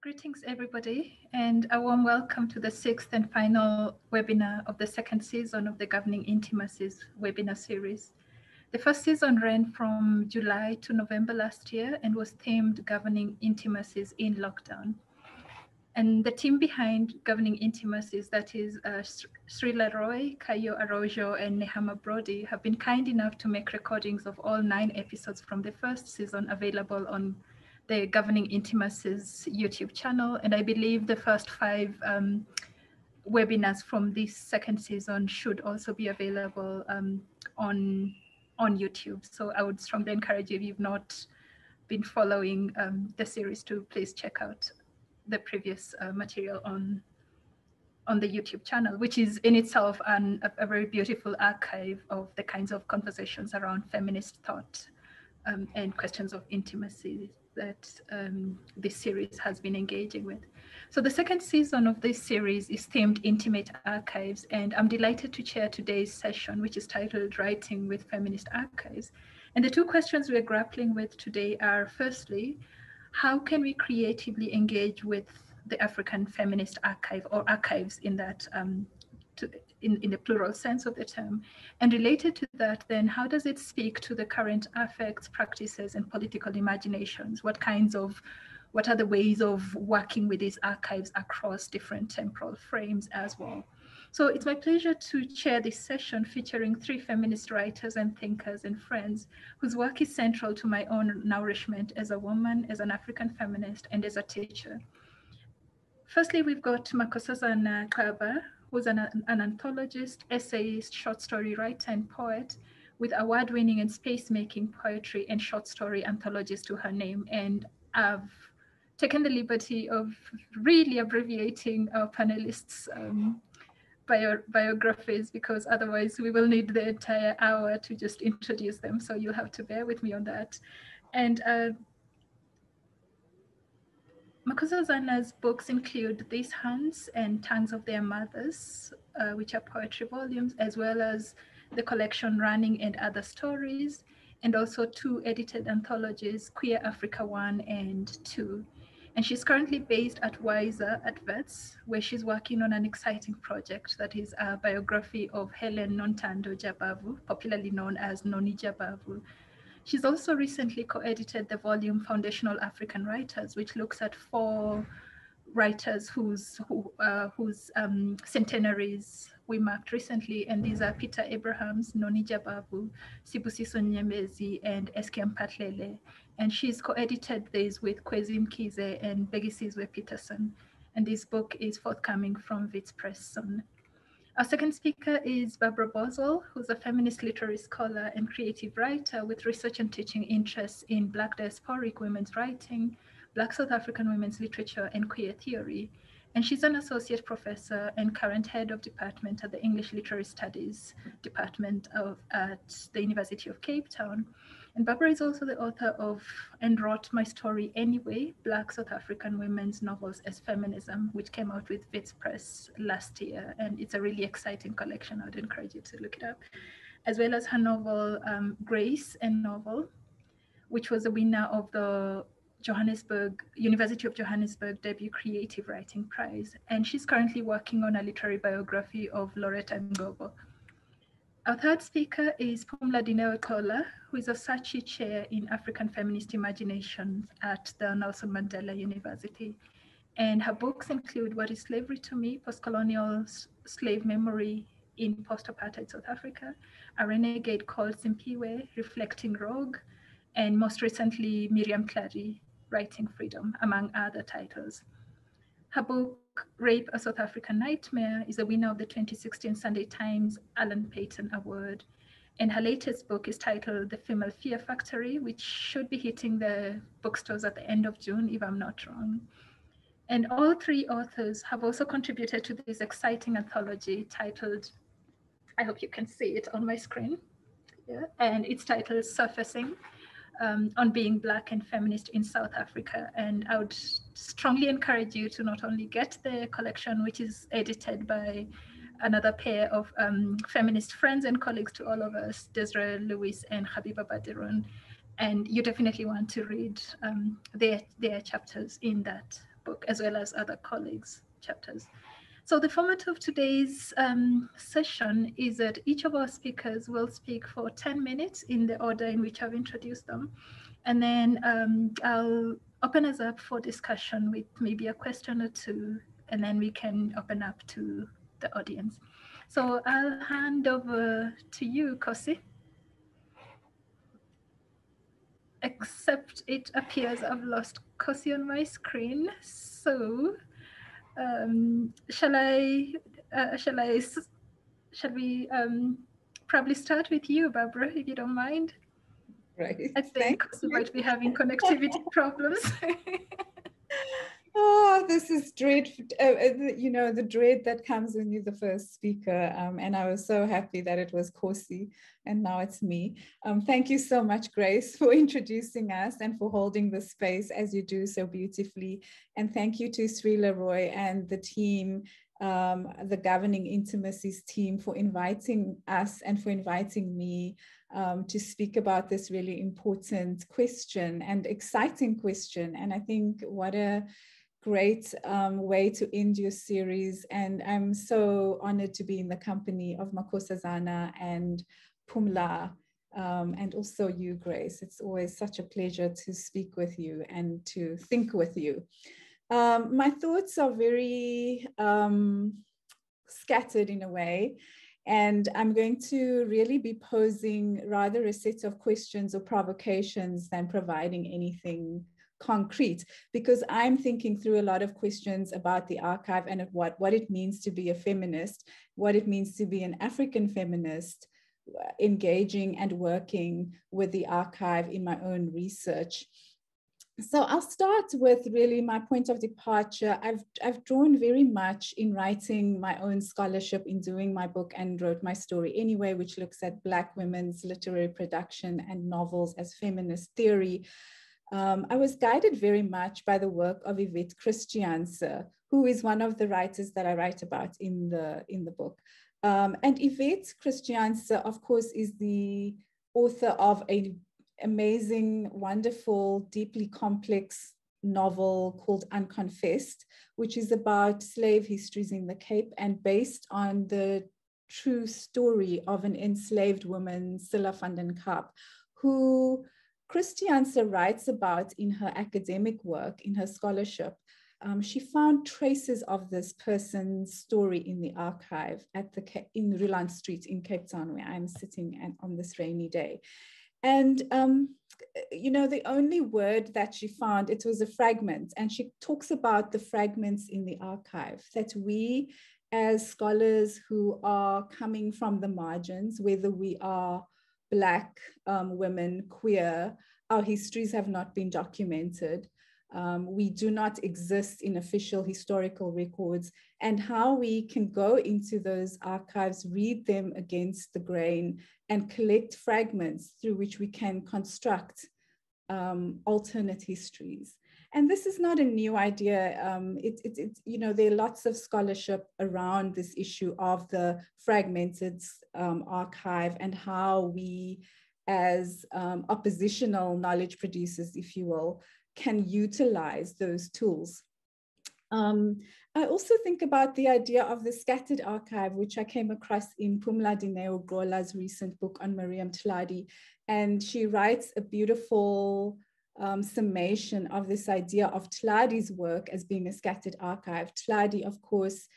Greetings, everybody, and a warm welcome to the sixth and final webinar of the second season of the Governing Intimacies webinar series. The first season ran from July to November last year and was themed Governing Intimacies in Lockdown. And the team behind Governing Intimacies, that is uh, Srila Roy, Kayo Araujo, and Nehama Brody, have been kind enough to make recordings of all nine episodes from the first season available on the Governing Intimacies YouTube channel. And I believe the first five um, webinars from this second season should also be available um, on, on YouTube. So I would strongly encourage you if you've not been following um, the series to please check out the previous uh, material on on the YouTube channel, which is in itself an, a, a, very beautiful archive of the kinds of conversations around feminist thought um, and questions of intimacy that um, this series has been engaging with. So the second season of this series is themed Intimate Archives, and I'm delighted to chair today's session, which is titled Writing with Feminist Archives. And the two questions we're grappling with today are firstly, how can we creatively engage with the African Feminist Archive or archives in that um, to, in, in the plural sense of the term. And related to that, then how does it speak to the current affects, practices, and political imaginations? What kinds of, what are the ways of working with these archives across different temporal frames as well? So it's my pleasure to chair this session featuring three feminist writers and thinkers and friends whose work is central to my own nourishment as a woman, as an African feminist, and as a teacher. Firstly, we've got Makhosazana Xaba, who's an, an anthologist, essayist, short story writer, and poet with award winning and space making poetry and short story anthologies to her name. And I've taken the liberty of really abbreviating our panelists' um, bio biographies because otherwise we will need the entire hour to just introduce them. So you'll have to bear with me on that. And uh, Makhosazana's books include These Hands and Tongues of Their Mothers, uh, which are poetry volumes, as well as the collection Running and Other Stories, and also two edited anthologies, Queer Africa 1 and 2. And she's currently based at WISER at WITS, where she's working on an exciting project that is a biography of Helen Nontando Jabavu, popularly known as Noni Jabavu, She's also recently co-edited the volume Foundational African Writers, which looks at four writers whose who, uh, whose um, centenaries we marked recently, and these are Peter Abrahams, Noni Jabavu, Sibusiso Nyembezi, and Eskia Mphahlele. And she's co-edited these with Kwezi Mkhize and Bhekizizwe Peterson. And this book is forthcoming from Wits Press soon. Our second speaker is Barbara Boswell, who's a feminist literary scholar and creative writer with research and teaching interests in Black diasporic women's writing, Black South African women's literature, and queer theory. And she's an associate professor and current head of department at the English Literary Studies Department of, at the University of Cape Town. And Barbara is also the author of And Wrote My Story Anyway, Black South African Women's Novels as Feminism, which came out with Wits Press last year. And it's a really exciting collection. I would encourage you to look it up. As well as her novel, um, Grace and Novel, which was a winner of the Johannesburg, University of Johannesburg debut creative writing prize. And she's currently working on a literary biography of Lauretta Ngcobo, our third speaker is Pumla Dineo who is a SARChI Chair in African Feminist Imaginations at the Nelson Mandela University. And her books include What is Slavery to Me, Postcolonial Slave Memory in Post-Apartheid South Africa, A Renegade Called Simphiwe, Reflecting Rogue, and most recently, Miriam Tlali, Writing Freedom, among other titles. Her book Rape, a South African Nightmare is a winner of the 2016 Sunday Times Alan Paton Award. And her latest book is titled The Female Fear Factory, which should be hitting the bookstores at the end of June, if I'm not wrong. And all three authors have also contributed to this exciting anthology titled, I hope you can see it on my screen. Yeah, and it's titled Surfacing um, on being Black and feminist in South Africa. And I would strongly encourage you to not only get the collection, which is edited by another pair of um, feminist friends and colleagues to all of us, Desiree Lewis and Gabeba Baderoon. And you definitely want to read um, their, their chapters in that book, as well as other colleagues' chapters. So the format of today's um, session is that each of our speakers will speak for 10 minutes in the order in which I've introduced them. And then um, I'll open us up for discussion with maybe a question or two, and then we can open up to the audience. So I'll hand over to you, Kosi. Except it appears I've lost Kosi on my screen. So um, shall I, uh, shall I, shall we um, probably start with you, Barbara, if you don't mind? Right. I think we might be having connectivity problems. oh, this is dread, uh, uh you know, the dread that comes when you're the first speaker. Um, and I was so happy that it was Kosi and now it's me. Um, thank you so much, Grace, for introducing us and for holding the space as you do so beautifully. And thank you to Srila Roy and the team um, the governing intimacies team for inviting us and for inviting me um, to speak about this really important question and exciting question. And I think what a great um, way to end your series. And I'm so honored to be in the company of Makhosazana and Pumla, Um, and also you, Grace. It's always such a pleasure to speak with you and to think with you. Um, my thoughts are very um, scattered in a way. And I'm going to really be posing rather a set of questions or provocations than providing anything concrete because I'm thinking through a lot of questions about the archive and what, what it means to be a feminist, what it means to be an African feminist, uh, engaging and working with the archive in my own research so I'll start with really my point of departure. I've, I've drawn very much in writing my own scholarship, in doing my book and wrote my story anyway, which looks at Black women's literary production and novels as feminist theory. Um, I was guided very much by the work of Yvette Christianse, who is one of the writers that I write about in the, in the book. Um, and Yvette Christianse, of course, is the author of a amazing, wonderful, deeply complex novel called Unconfessed, which is about slave histories in the Cape and based on the true story of an enslaved woman, Sila van den Kaap, who Christianse writes about in her academic work, in her scholarship. Um, she found traces of this person's story in the archive at the in Roeland Street in Cape Town, where I'm sitting on this rainy day. And, um, you know, the only word that she found, it was a fragment. And she talks about the fragments in the archive that we, as scholars who are coming from the margins, whether we are Black um, women, queer, our histories have not been documented. Um, we do not exist in official historical records, and how we can go into those archives, read them against the grain, and collect fragments through which we can construct um, alternate histories. And this is not a new idea. Um, it, it, you know, there are lots of scholarship around this issue of the fragmented um, archive and how we, as um, oppositional knowledge producers, if you will, can utilize those tools. Um, I also think about the idea of the scattered archive, which I came across in Pumla Dineo Gqola's recent book on Miriam Tlali. And she writes a beautiful um, summation of this idea of Tlali's work as being a scattered archive. Tlali, of course,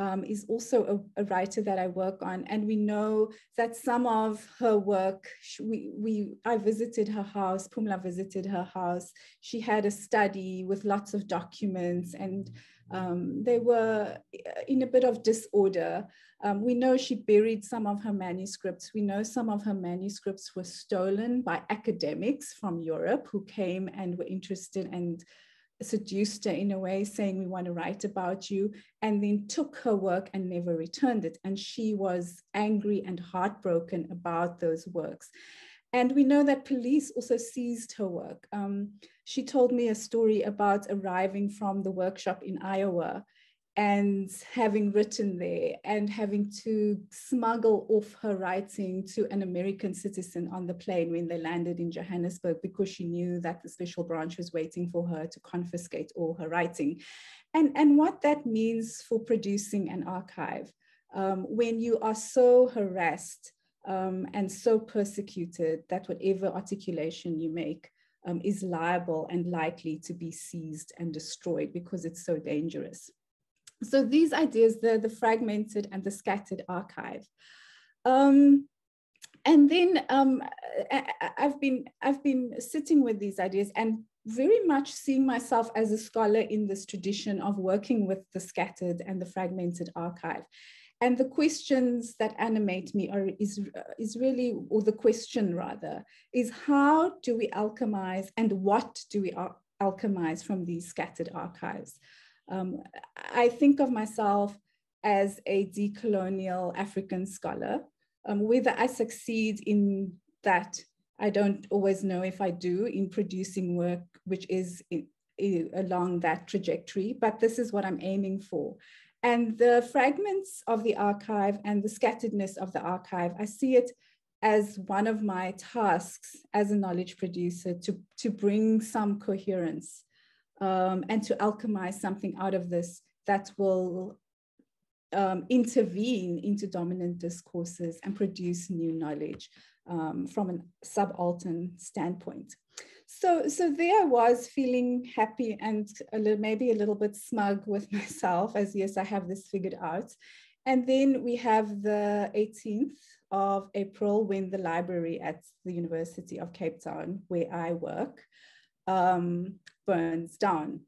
um, is also a, a, writer that I work on. And we know that some of her work, we, we, I visited her house, Pumla visited her house. She had a study with lots of documents and um, they were uh, in a bit of disorder. Um, we know she buried some of her manuscripts. We know some of her manuscripts were stolen by academics from Europe who came and were interested and seduced her in a way, saying, We want to write about you, and then took her work and never returned it. And she was angry and heartbroken about those works. And we know that police also seized her work. Um, she told me a story about arriving from the workshop in Iowa and having written there and having to smuggle off her writing to an American citizen on the plane when they landed in Johannesburg because she knew that the special branch was waiting for her to confiscate all her writing. And, and what that means for producing an archive um, when you are so harassed um, and so persecuted that whatever articulation you make um, is liable and likely to be seized and destroyed because it's so dangerous so these ideas, the, the fragmented and the scattered archive. Um, and then um, I, have been I've been sitting with these ideas and very much seeing myself as a scholar in this tradition of working with the scattered and the fragmented archive. And the questions that animate me are is, is really, or the question rather, is how do we alchemize and what do we alchemize from these scattered archives? Um, I think of myself as a decolonial African scholar. Um, whether I succeed in that, I don't always know if I do in producing work which is in, in, along that trajectory, but this is what I'm aiming for. And the fragments of the archive and the scatteredness of the archive, I see it as one of my tasks as a knowledge producer to, to bring some coherence um, and to alchemize something out of this that will um, intervene into dominant discourses and produce new knowledge um, from a subaltern standpoint. So, so there I was feeling happy and a little, maybe a little bit smug with myself as yes, I have this figured out. And then we have the 18th of April when the library at the University of Cape Town, where I work, um, burns down.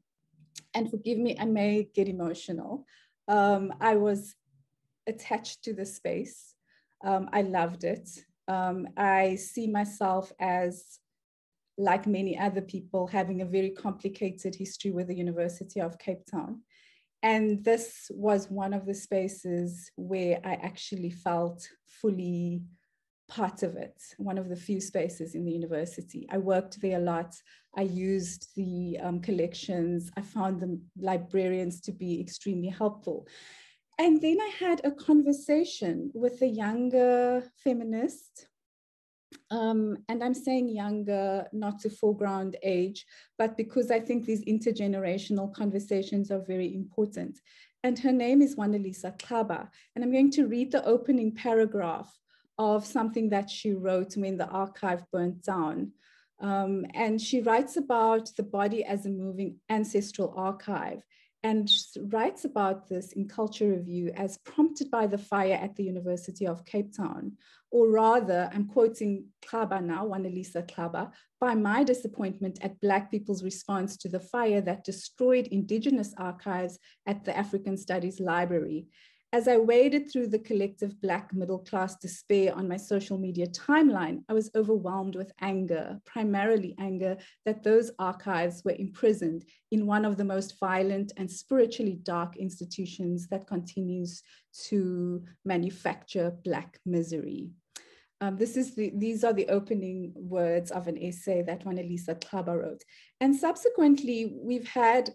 And forgive me, I may get emotional. Um, I was attached to the space. Um, I loved it. Um, I see myself as, like many other people, having a very complicated history with the University of Cape Town. And this was one of the spaces where I actually felt fully part of it, one of the few spaces in the university. I worked there a lot. I used the um, collections. I found the librarians to be extremely helpful. And then I had a conversation with a younger feminist. Um, and I'm saying younger, not to foreground age, but because I think these intergenerational conversations are very important. And her name is Wanelisa Xaba. And I'm going to read the opening paragraph of something that she wrote when the archive burnt down. Um, and she writes about the body as a moving ancestral archive and writes about this in Culture Review as prompted by the fire at the University of Cape Town, or rather, I'm quoting Xaba now, Wanelisa Xaba, by my disappointment at Black people's response to the fire that destroyed Indigenous archives at the African Studies Library. As I waded through the collective Black middle class despair on my social media timeline, I was overwhelmed with anger, primarily anger that those archives were imprisoned in one of the most violent and spiritually dark institutions that continues to manufacture Black misery. Um, this is the, these are the opening words of an essay that Wanelisa Xaba wrote. And subsequently, we've had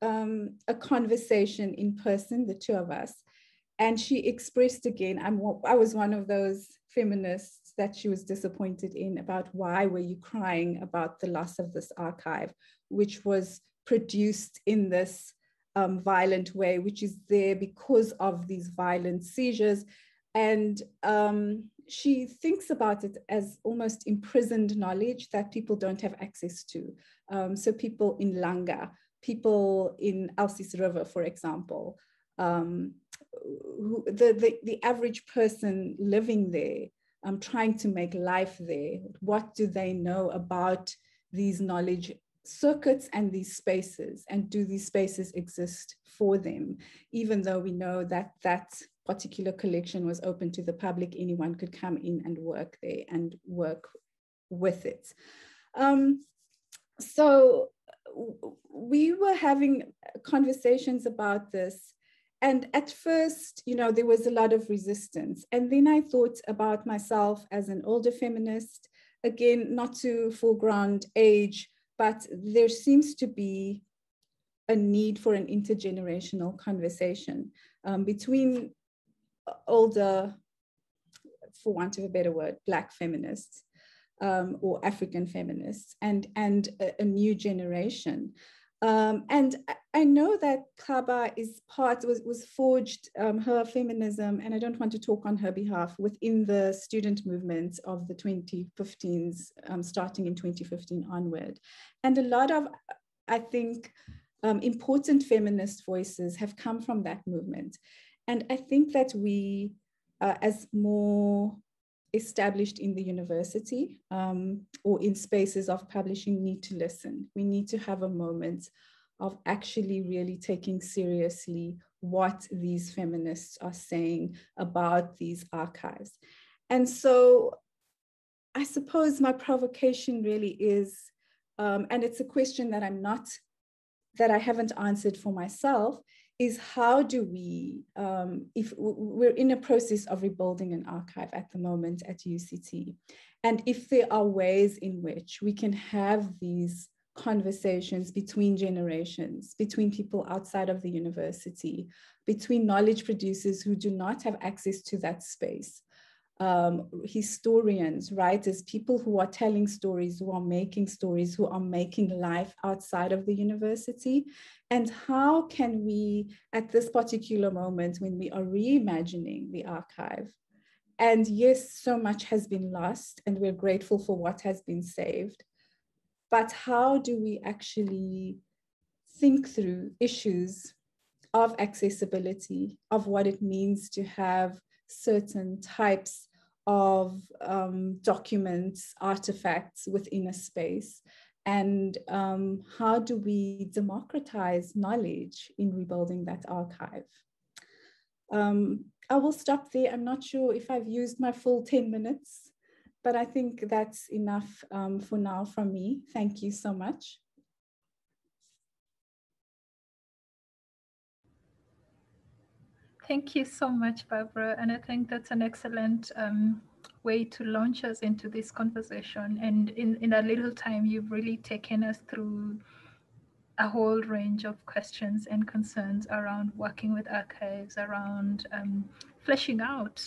um, a conversation in person, the two of us, and she expressed again i'm i was one of those feminists that she was disappointed in about why were you crying about the loss of this archive which was produced in this um, violent way which is there because of these violent seizures. And um, she thinks about it as almost imprisoned knowledge that people don't have access to. Um, so people in langa people in Elsies River for example um, who, the, the, the average person living there, um, trying to make life there, what do they know about these knowledge circuits and these spaces? And do these spaces exist for them? Even though we know that that particular collection was open to the public, anyone could come in and work there and work with it. Um, so we were having conversations about this and at first, you know, there was a lot of resistance. And then I thought about myself as an older feminist, again, not to foreground age, but there seems to be a need for an intergenerational conversation um, between older, for want of a better word, Black feminists um, or African feminists and, and a, a new generation. Um, and I know that Xaba is part, was, was forged, um, her feminism, and I don't want to talk on her behalf, within the student movement of the 2015s, um, starting in 2015 onward. And a lot of, I think, um, important feminist voices have come from that movement. And I think that we, uh, as more established in the university um, or in spaces of publishing need to listen. We need to have a moment of actually really taking seriously what these feminists are saying about these archives. And so I suppose my provocation really is, um, and it's a question that I'm not, that I haven't answered for myself, is how do we, um, if we're in a process of rebuilding an archive at the moment at UCT, and if there are ways in which we can have these conversations between generations, between people outside of the university, between knowledge producers who do not have access to that space, um, historians, writers, people who are telling stories, who are making stories, who are making life outside of the university. And how can we, at this particular moment when we are reimagining the archive, and yes, so much has been lost, and we're grateful for what has been saved. But how do we actually think through issues of accessibility, of what it means to have certain types of um, documents, artifacts within a space? And um, how do we democratize knowledge in rebuilding that archive? Um, I will stop there. I'm not sure if I've used my full 10 minutes, but I think that's enough um, for now from me. Thank you so much. Thank you so much, Barbara. And I think that's an excellent um, way to launch us into this conversation. And in, in a little time, you've really taken us through a whole range of questions and concerns around working with archives, around um, fleshing out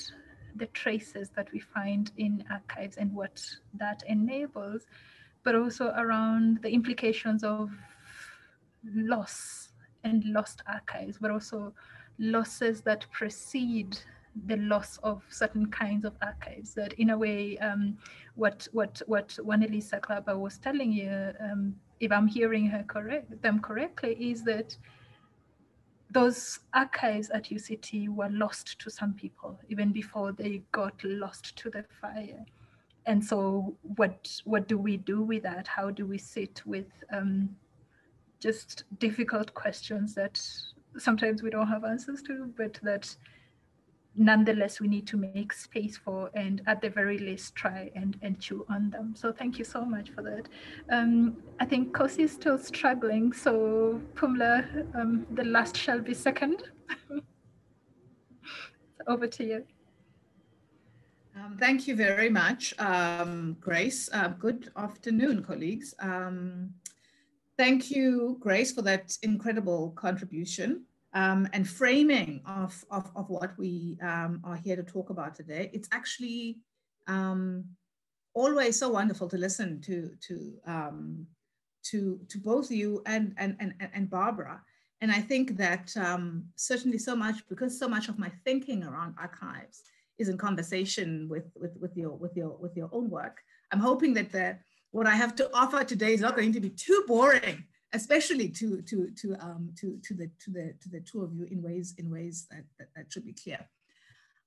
the traces that we find in archives and what that enables, but also around the implications of loss and lost archives, but also losses that precede the loss of certain kinds of archives that in a way um, what what what Wanelisa Xaba was telling you um, if I'm hearing her correct them correctly is that those archives at UCT were lost to some people even before they got lost to the fire. And so what what do we do with that? How do we sit with um, just difficult questions that sometimes we don't have answers to but that nonetheless we need to make space for and at the very least try and, and chew on them. So thank you so much for that. Um, I think Kosi is still struggling. So Pumla, um, the last shall be second. Over to you. Um, thank you very much, um, Grace. Uh, good afternoon, colleagues. Thank you, Grace, for that incredible contribution um, and framing of, of, of what we um, are here to talk about today. It's actually um, always so wonderful to listen to, to, um, to, to both you and, and, and, and Barbara. And I think that um, certainly so much, because so much of my thinking around archives is in conversation with, with, with, your, with, your, with your own work. I'm hoping that the, what I have to offer today is not going to be too boring especially to to to um to to the to the to the two of you in ways in ways that that, that should be clear.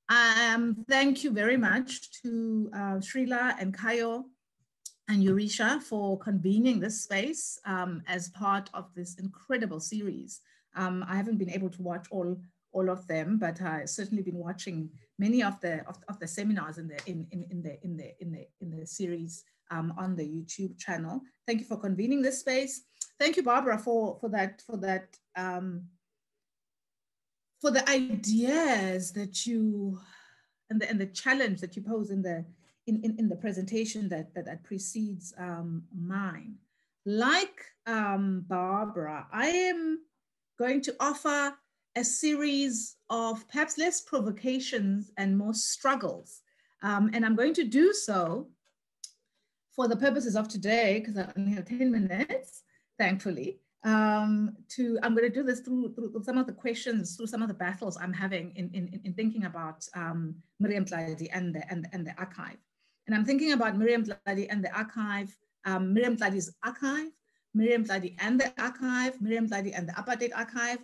Um, thank you very much to uh, Srila and Kayo and Eurisha for convening this space um, as part of this incredible series. Um, I haven't been able to watch all all of them, but I've certainly been watching many of the of, of the seminars in the in, in, in the in the in the in the series um, on the YouTube channel. Thank you for convening this space thank you, Barbara, for, for that, for that, um, for the ideas that you, and the, and the challenge that you pose in the, in, in, in the presentation that, that, that precedes um, mine. Like um, Barbara, I am going to offer a series of perhaps less provocations and more struggles. Um, and I'm going to do so for the purposes of today, because I only have 10 minutes, thankfully, um, to, I'm going to do this through, through some of the questions, through some of the battles I'm having in, in, in thinking about um, Miriam Tlali and the, and, and the archive. And I'm thinking about Miriam Tlali and the archive, um, Miriam Tlali's archive, Miriam Tlali and the archive, Miriam Tlali and the apartheid archive,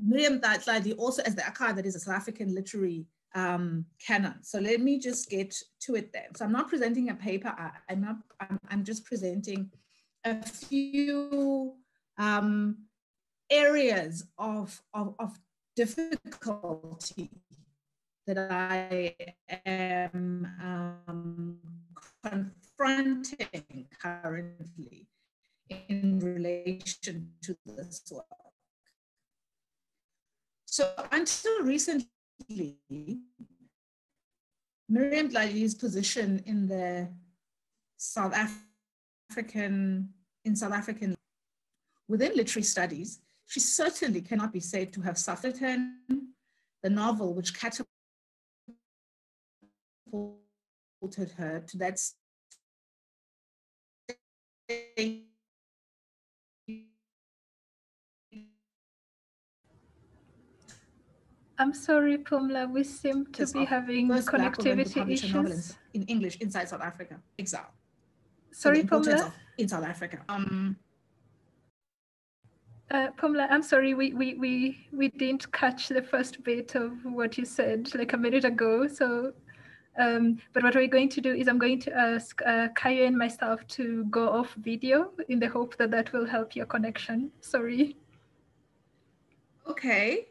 Miriam Tlali also as the archive that is a South African literary um, canon. So let me just get to it then. So I'm not presenting a paper. I, am not. I'm, I'm, just presenting a few um, areas of, of, of difficulty that I am um, confronting currently in relation to this work. So until recently, Miriam Tlali's position in the South African, in South African, within literary studies, she certainly cannot be said to have suffered in the novel which catapulted her to that state I'm sorry, Pumla, we seem to be having connectivity issues. In, English inside South Africa, exile. Sorry, Pumla? In South Africa. Um, uh, Pumla, I'm sorry, we, we, we, we didn't catch the first bit of what you said like a minute ago. So, um, but what we're going to do is I'm going to ask uh, Kaya and myself to go off video in the hope that that will help your connection. Sorry. Okay.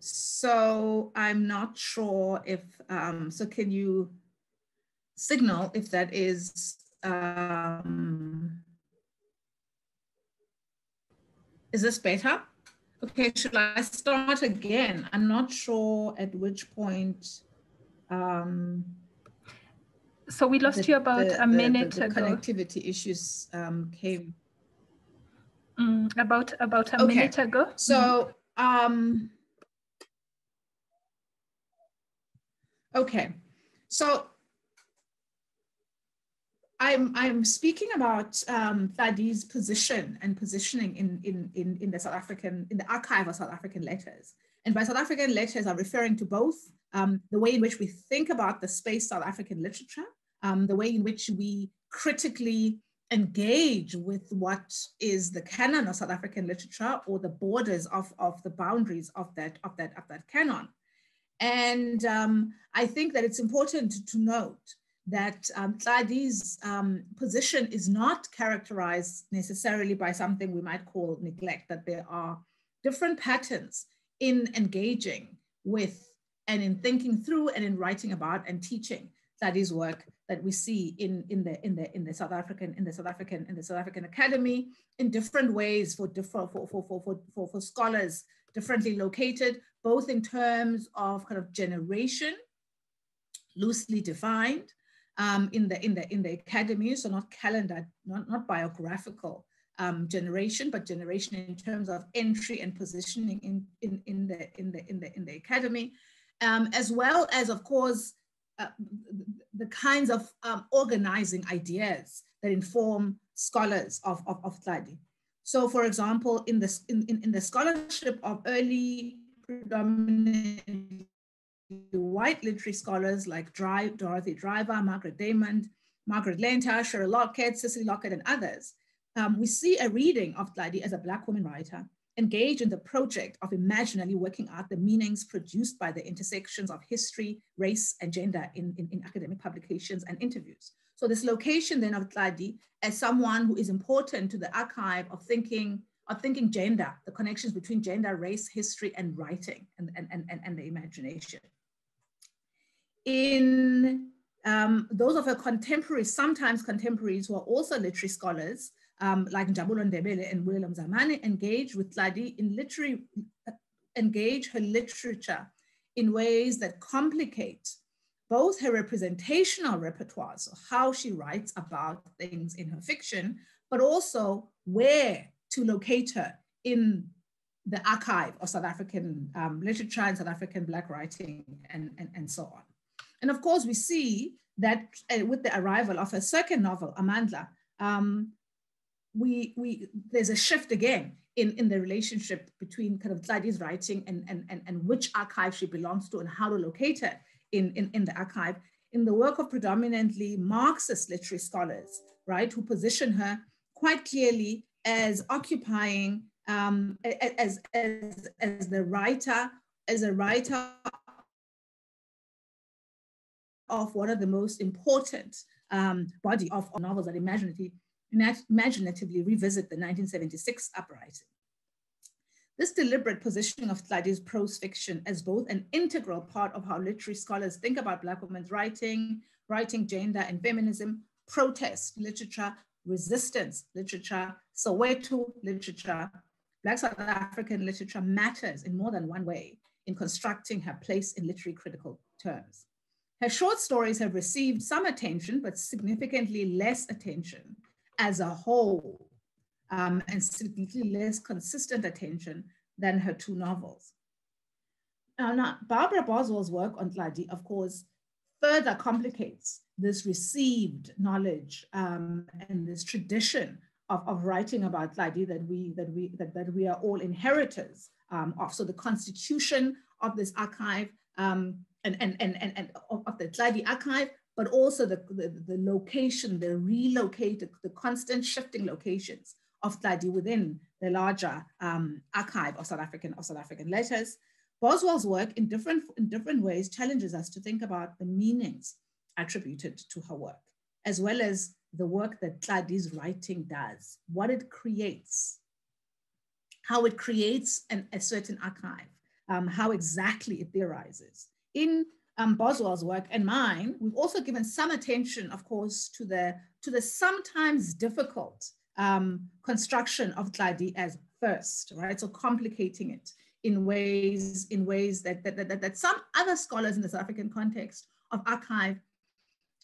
So I'm not sure if, um, so can you signal if that is, um, is this better? Okay, should I start again? I'm not sure at which point. Um, so we lost the, you about the, a minute the, the ago. Connectivity issues um, came. Mm, about about a okay. minute ago. So um, Okay, so I'm, I'm speaking about um, Tlali's position and positioning in, in, in, in the South African, in the archive of South African letters. And by South African letters, I'm referring to both um, the way in which we think about the space South African literature, um, the way in which we critically engage with what is the canon of South African literature or the borders of, of the boundaries of that, of that, of that canon. And um, I think that it's important to note that um, Tlali's um, position is not characterized necessarily by something we might call neglect, that there are different patterns in engaging with and in thinking through and in writing about and teaching Tlali's work that we see in, in, the, in, the, in the South African, in the South African, in the South African Academy in different ways for, different, for, for, for, for, for, for scholars differently located, both in terms of kind of generation, loosely defined um, in, the, in, the, in the academy, so not calendar, not, not biographical um, generation, but generation in terms of entry and positioning in, in, in, the, in, the, in, the, in the academy, um, as well as, of course, uh, the kinds of um, organizing ideas that inform scholars of, of, of Tlali. So for example, in, in, in, in the scholarship of early predominantly white literary scholars like Dorothy Driver, Margaret Daymond, Margaret Lenta, Cheryl Lockett, Cecily Lockett, and others, um, we see a reading of Tlali as a Black woman writer engaged in the project of imaginally working out the meanings produced by the intersections of history, race, and gender in, in, in academic publications and interviews. So this location then of Tlali as someone who is important to the archive of thinking of thinking gender, the connections between gender, race, history, and writing, and, and, and, and the imagination. In um, those of her contemporaries, sometimes contemporaries who are also literary scholars, um, like Njabulo Ndebele and Mbulelo Mzamane, engage with Tlali in literary, uh, engage her literature in ways that complicate both her representational repertoire, so how she writes about things in her fiction, but also where to locate her in the archive of South African um, literature and South African Black writing and, and, and so on. And of course, we see that uh, with the arrival of her second novel, Amandla, um, we, we, there's a shift again in, in the relationship between kind of Tlali's writing and, and, and, and which archive she belongs to and how to locate her in, in, in the archive, in the work of predominantly Marxist literary scholars, right, who position her quite clearly as occupying, um, as, as, as the writer, as a writer of one of the most important um, body of novels that imaginatively, imaginatively revisit the 1976 uprising. This deliberate positioning of Tlali's prose fiction as both an integral part of how literary scholars think about Black women's writing, writing gender and feminism, protest literature, resistance literature, Soweto literature, Black South African literature matters in more than one way in constructing her place in literary critical terms. Her short stories have received some attention, but significantly less attention as a whole, um, and significantly less consistent attention than her two novels. Now, now Barbara Boswell's work on Tlali, of course, further complicates this received knowledge um, and this tradition of, of writing about Tlali that we, that, we, that, that we are all inheritors um, of. So the constitution of this archive um, and, and, and, and, and of the Tlali archive, but also the, the, the location, the relocated, the constant shifting locations of Tlali within the larger um, archive of South African of South African letters. Boswell's work in different, in different ways challenges us to think about the meanings attributed to her work, as well as the work that Tlali's writing does, what it creates, how it creates an, a certain archive, um, how exactly it theorizes. In um, Boswell's work and mine, we've also given some attention, of course, to the, to the sometimes difficult um, construction of Tlali as first, right? So complicating it in ways, in ways that, that, that, that some other scholars in the South African context of archive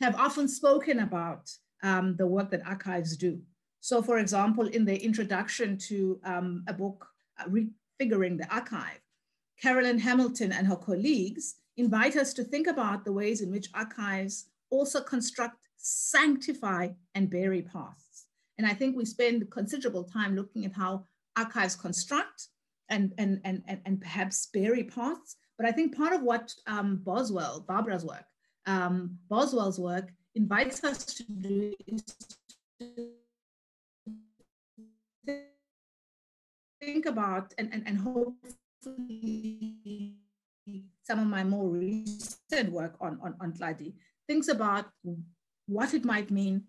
have often spoken about um, the work that archives do. So for example, in the introduction to um, a book, uh, Refiguring the Archive, Carolyn Hamilton and her colleagues invite us to think about the ways in which archives also construct, sanctify, and bury pasts. And I think we spend considerable time looking at how archives construct and, and, and, and, and perhaps bury pasts. But I think part of what um, Boswell, Barbara's work, um, Boswell's work invites us to do is to think about and, and, and hopefully some of my more recent work on, on, on Tlali thinks about what it might mean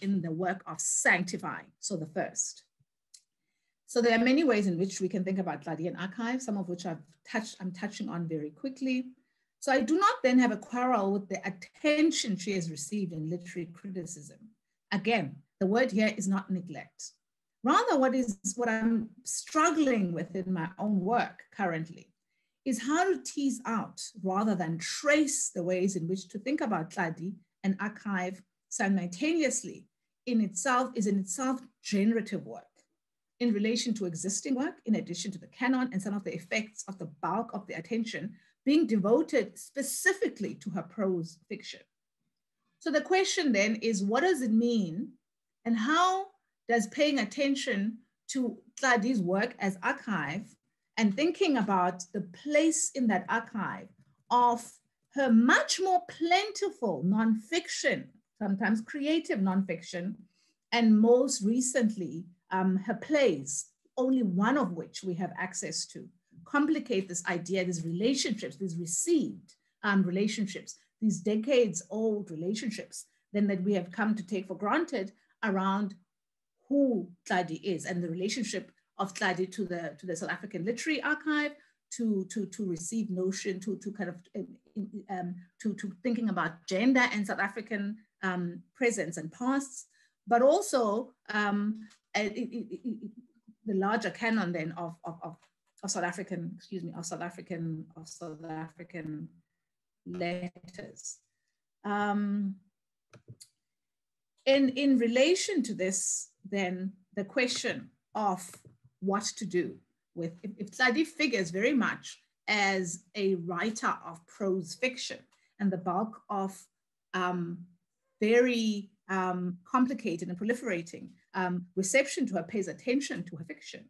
in the work of sanctifying, so the first. So there are many ways in which we can think about Tladian archive, some of which I've touched, I'm touching on very quickly. So I do not then have a quarrel with the attention she has received in literary criticism. Again, the word here is not neglect. Rather, what is what I'm struggling with in my own work currently is how to tease out rather than trace the ways in which to think about Tlali and archive simultaneously in itself is in itself generative work in relation to existing work, in addition to the canon and some of the effects of the bulk of the attention being devoted specifically to her prose fiction. So the question then is, what does it mean? And how does paying attention to Tlali's work as archive and thinking about the place in that archive of her much more plentiful nonfiction, sometimes creative nonfiction, and most recently, um, her plays, only one of which we have access to, complicate this idea, these relationships, these received um, relationships, these decades old relationships, then that we have come to take for granted around who Tlali is and the relationship of Tlali to the, to the South African Literary Archive, to, to, to receive notion, to, to kind of, um, um, to, to thinking about gender and South African um, presence and pasts, but also um, it, it, it, the larger canon then of, of, of, of, South African, excuse me, of South African, of South African letters. Um, in, in relation to this, then the question of what to do with, if, if figures very much as a writer of prose fiction and the bulk of um, very um, complicated and proliferating um, reception to her pays attention to her fiction.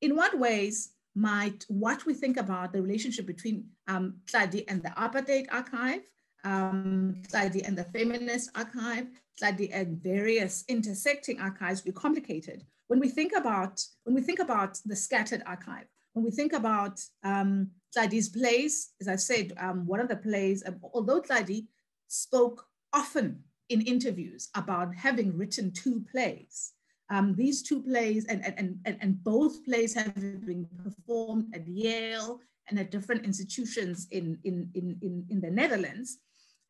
In what ways might what we think about the relationship between um, Tlali and the apartheid archive, um, Tlali and the feminist archive, Tlali and various intersecting archives be complicated? When we think about when we think about the scattered archive, when we think about um, Tlali's plays, as I said, um, one of the plays, um, although Tlali spoke often in interviews about having written two plays, um, these two plays and, and, and, and both plays have been performed at Yale and at different institutions in, in, in, in, in the Netherlands.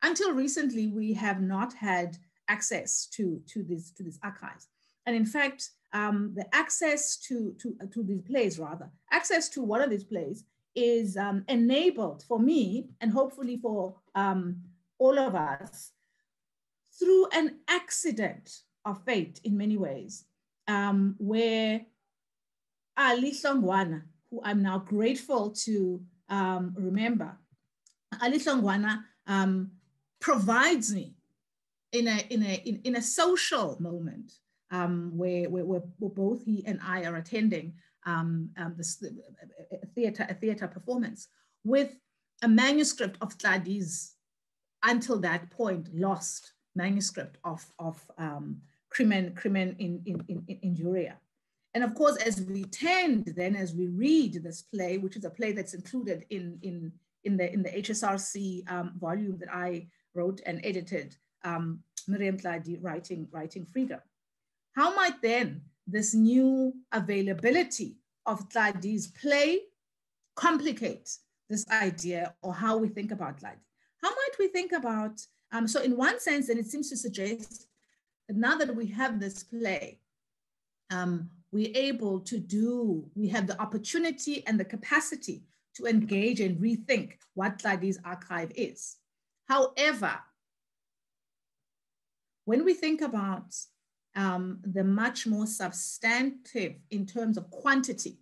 Until recently, we have not had access to, to, this, to these archives. And in fact, um, the access to, to, uh, to these plays, rather, access to one of these plays is um, enabled for me and hopefully for um, all of us through an accident of fate in many ways, um, where Ali Hlongwana, who I'm now grateful to um, remember, Ali Hlongwana um, provides me in a, in, a, in, in a social moment um, where, where, where, both he and I are attending um, um, this, a theater, a theater performance with a manuscript of Tlali's, until that point, lost manuscript of, of um, Crimen, Crimen in, in, in, in Juria. And of course, as we tend then, as we read this play, which is a play that's included in, in, in, the, in the HSRC um, volume that I wrote and edited, um, Miriam Tlali, Writing, Writing Freedom. How might then this new availability of Tlali's play complicate this idea or how we think about Tlali? How might we think about, um, so in one sense, and it seems to suggest that now that we have this play, um, we're able to do, we have the opportunity and the capacity to engage and rethink what Tlali's archive is. However, when we think about um, the much more substantive in terms of quantity,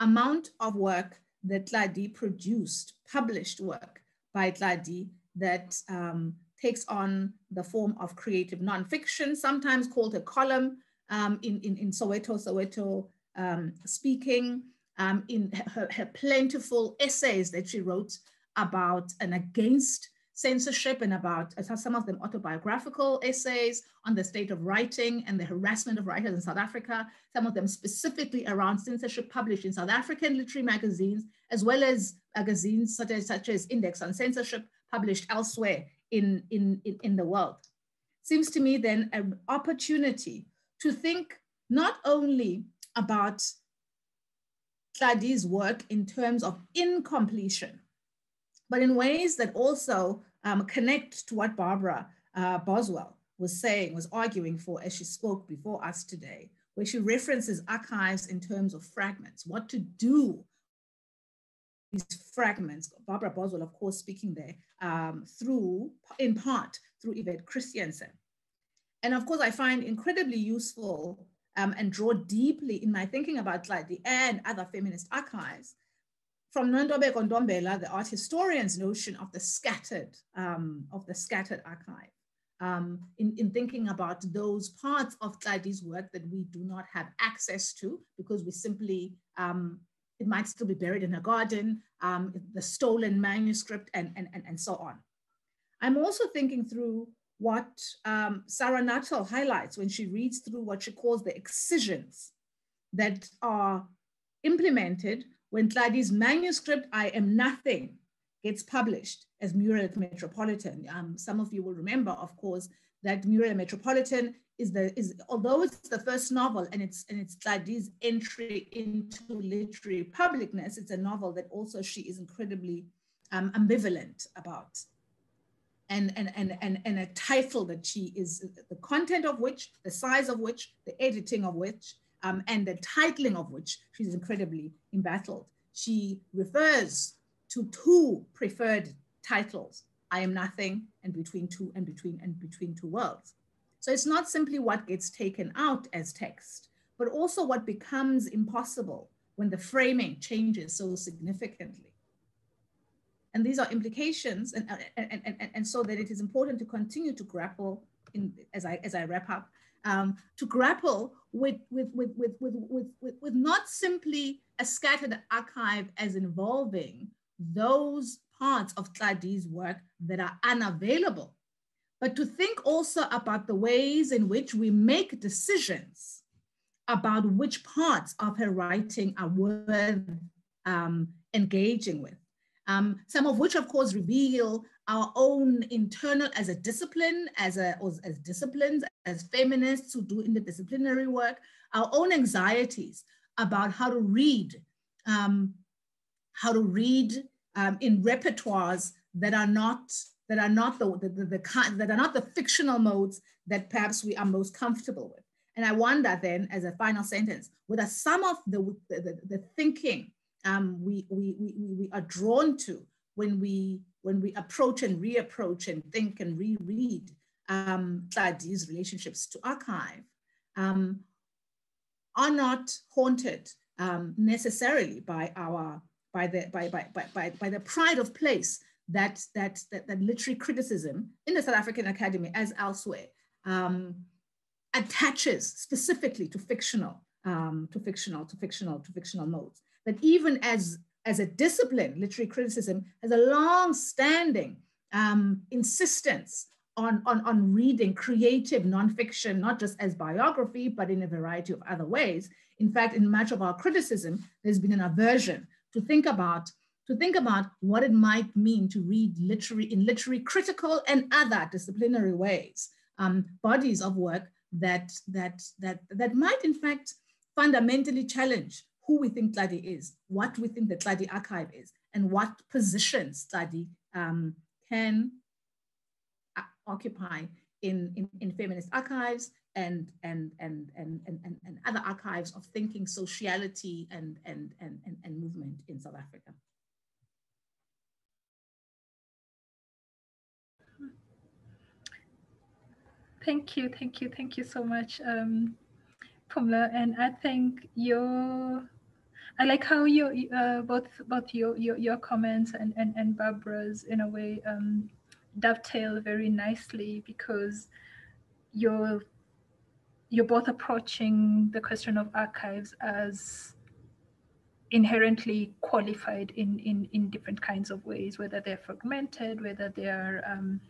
amount of work that Tlali produced, published work by Tlali that um, takes on the form of creative nonfiction, sometimes called a column um, in, in, in Soweto, Soweto um, speaking, um, in her, her plentiful essays that she wrote about and against censorship and about uh, some of them autobiographical essays on the state of writing and the harassment of writers in South Africa, some of them specifically around censorship published in South African literary magazines, as well as magazines such as, such as Index on Censorship published elsewhere in, in, in, the world. Seems to me then an opportunity to think not only about Tlali's work in terms of incompletion, but in ways that also um, connect to what Barbara uh, Boswell was saying, was arguing for as she spoke before us today, where she references archives in terms of fragments, what to do these fragments. Barbara Boswell, of course, speaking there um, through, in part, through Yvette Christiansen. And of course, I find incredibly useful um, and draw deeply in my thinking about Tlali and other feminist archives from Nontobeko Ntombela, the art historian's notion of the scattered, um, of the scattered archive, um, in, in thinking about those parts of Tlali's work that we do not have access to because we simply, um, it might still be buried in a garden, um, the stolen manuscript and, and, and, and so on. I'm also thinking through what um, Sarah Nuttall highlights when she reads through what she calls the excisions that are implemented when Tlali's manuscript, I Am Nothing, gets published as Muriel Metropolitan. Um, some of you will remember, of course, that Muriel Metropolitan is the is although it's the first novel and it's and it's Tlali's entry into literary publicness, it's a novel that also she is incredibly um, ambivalent about. And, and, and, and, and a title that she is, the content of which, the size of which, the editing of which, um, and the titling of which she's incredibly embattled. She refers to two preferred titles, I am nothing, and between two and between and between two worlds. So it's not simply what gets taken out as text, but also what becomes impossible when the framing changes so significantly. And these are implications, and, and, and, and, so that it is important to continue to grapple, in, as, I, as I wrap up, um, to grapple with, with, with, with, with, with, with, with not simply a scattered archive as involving those parts of Tlali's work that are unavailable, but to think also about the ways in which we make decisions about which parts of her writing are worth um, engaging with. Um, some of which of course reveal our own internal as a discipline, as, a, as disciplines, as feminists who do interdisciplinary work, our own anxieties about how to read, um, how to read um, in repertoires that are not that are not the, the, the, the, that are not the fictional modes that perhaps we are most comfortable with. And I wonder then, as a final sentence, whether some of the, the, the thinking um, we, we, we, we are drawn to when we, when we approach and reapproach and think and reread um, these relationships to archive um, are not haunted um, necessarily by our by the by, by, by, by, by the pride of place that, that that that literary criticism in the South African Academy as elsewhere um, attaches specifically to fictional, um, to fictional, to fictional, to fictional modes. That even as, as a discipline, literary criticism has a long-standing um, insistence on, on, on reading creative nonfiction, not just as biography, but in a variety of other ways. In fact, in much of our criticism, there's been an aversion to think about to think about what it might mean to read literary in literary critical and other disciplinary ways, um, bodies of work that, that, that, that might in fact fundamentally challenge who we think Tlali is, what we think the Tlali archive is, and what position Tlali um, can occupy in, in, in, feminist archives and, and, and, and, and, and, other archives of thinking, sociality, and, and, and, and, and movement in South Africa. Thank you, thank you, thank you so much, um, Pumla. And I think your, I like how you uh, both both your, your your comments and and and Barbara's in a way um, dovetail very nicely because you're you're both approaching the question of archives as inherently qualified in in in different kinds of ways, whether they're fragmented, whether they are um,